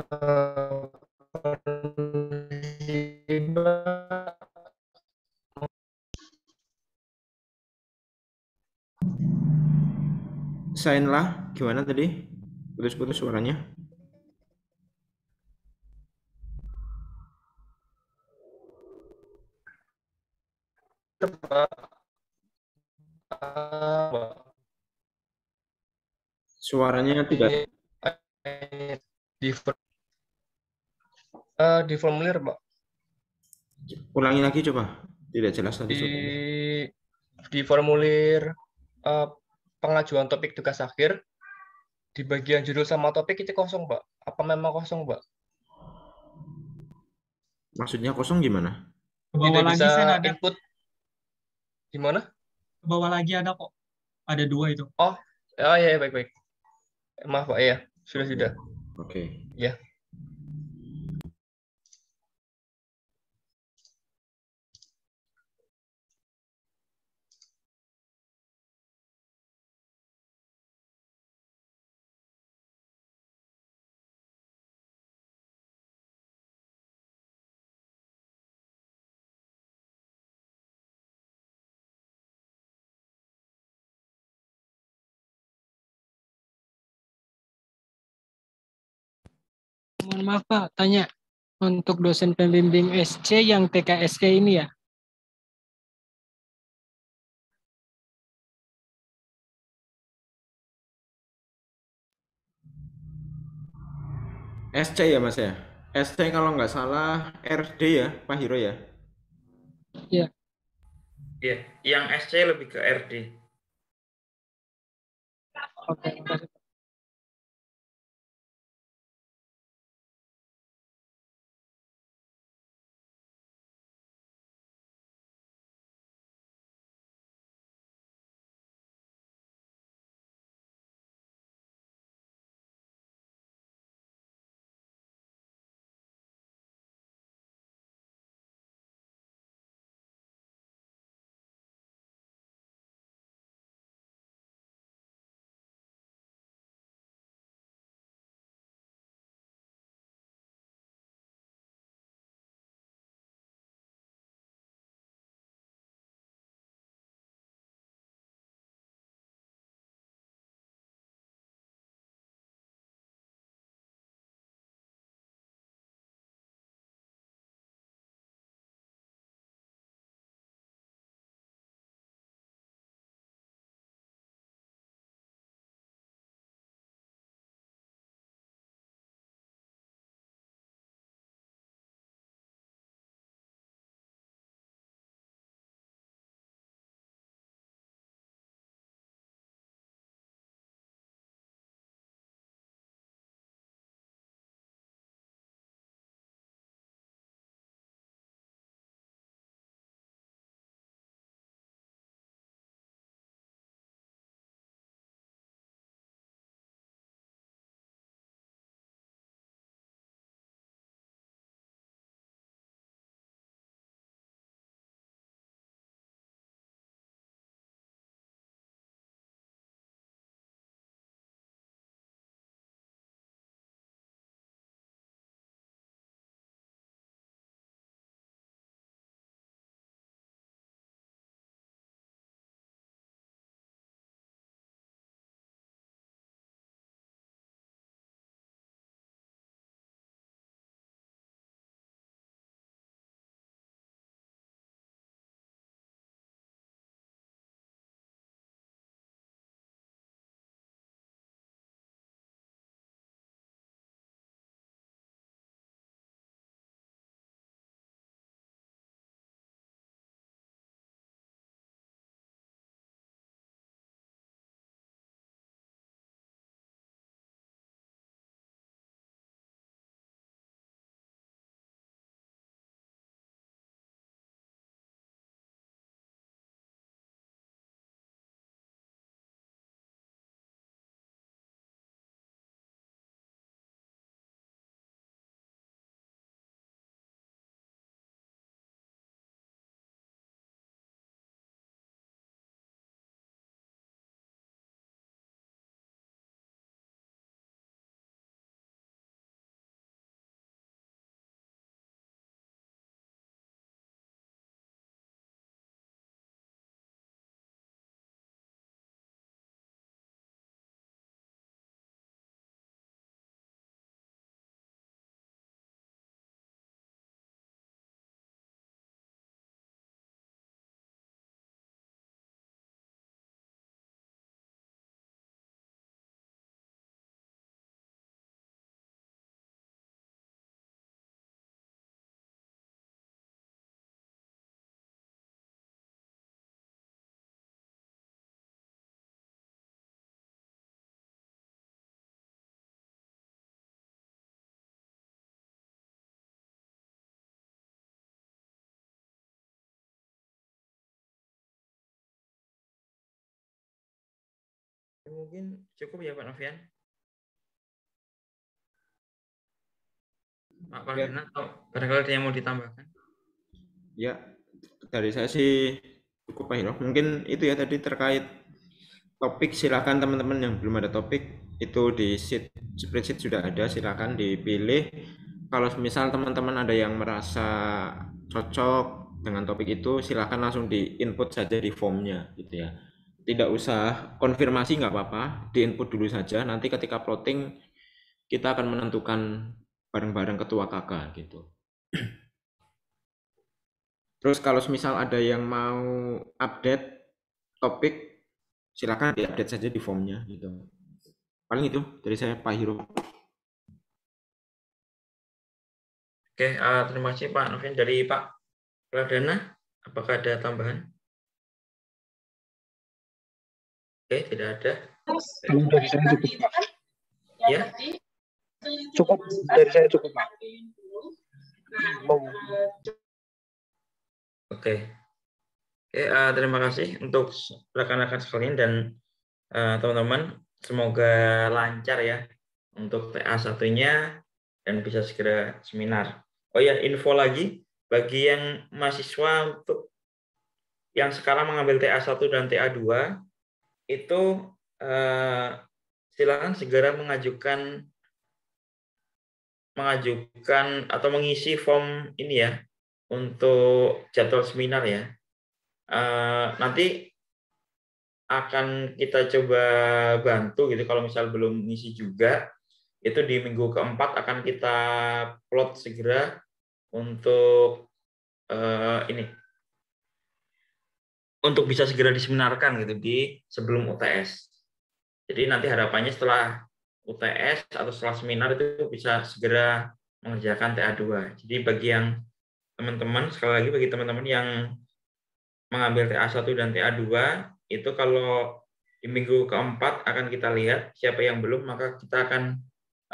Sign lah, gimana tadi? Putus-putus suaranya. Suaranya tidak di eh, di formulir pak ulangi lagi coba. Tidak jelas tadi di suaranya. di formulir eh, pengajuan topik tugas akhir di bagian judul sama topik itu kosong pak apa memang kosong pak Maksudnya kosong gimana? Tidak lagi bisa ada. input gimana Ke bawah lagi ada kok. Ada dua itu. oh oh ya baik baik maaf pak ya sudah sudah Oke. ya Mohon maaf Pak, tanya untuk dosen pembimbing SC yang TKSK ini ya? SC ya Mas ya? SC kalau nggak salah RD ya, Pak Hiro ya? Iya. Iya, yang SC lebih ke RD. Oke, makasih. Mungkin cukup ya Pak Novian. Pak Pardana atau barangkali ada yang mau ditambahkan? Ya, dari saya sih cukup Pak Hiro. Mungkin itu ya tadi terkait topik silakan teman-teman yang belum ada topik itu di sheet spreadsheet sudah ada silakan dipilih kalau misal teman-teman ada yang merasa cocok dengan topik itu silakan langsung di input saja di formnya gitu ya tidak usah konfirmasi nggak apa-apa. Di input dulu saja. Nanti ketika plotting kita akan menentukan bareng-bareng ketua kakak gitu. Terus kalau misal ada yang mau update topik silakan diupdate saja di formnya gitu. Paling itu dari saya Pak Hiro. Oke, uh, terima kasih Pak Novin. Dari Pak Pradana. Apakah ada tambahan? Oke, tidak ada. Kalau dari saya cukup Pak. Ya, Cukup dari saya cukup Pak. Mau oke. Oke, uh, terima kasih untuk rekan-rekan sekalian dan uh, teman-teman. Semoga lancar ya untuk TA satunya dan bisa segera seminar. Oh ya, info lagi bagi yang mahasiswa untuk yang sekarang mengambil TA1 dan TA2 itu eh, silakan segera mengajukan mengajukan atau mengisi form ini ya untuk jadwal seminar ya. Eh, nanti akan kita coba bantu gitu kalau misal belum ngisi juga itu di minggu keempat akan kita plot segera untuk uh, ini untuk bisa segera diseminarkan gitu di sebelum UTS. Jadi nanti harapannya setelah UTS atau setelah seminar itu bisa segera mengerjakan TA2. Jadi bagi yang teman-teman sekali lagi bagi teman-teman yang mengambil TA1 dan TA2 itu kalau di minggu keempat akan kita lihat siapa yang belum maka kita akan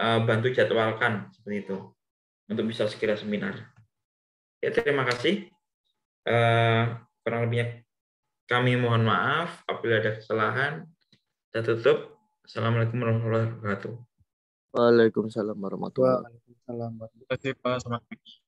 uh, bantu jadwalkan seperti itu untuk bisa segera seminar. Ya terima kasih. Uh, kurang lebihnya kami mohon maaf apabila ada kesalahan. Saya tutup. Assalamualaikum warahmatullahi wabarakatuh. Waalaikumsalam warahmatullahi Waalaikumsalam. Terima kasih Pak. Selamat pagi.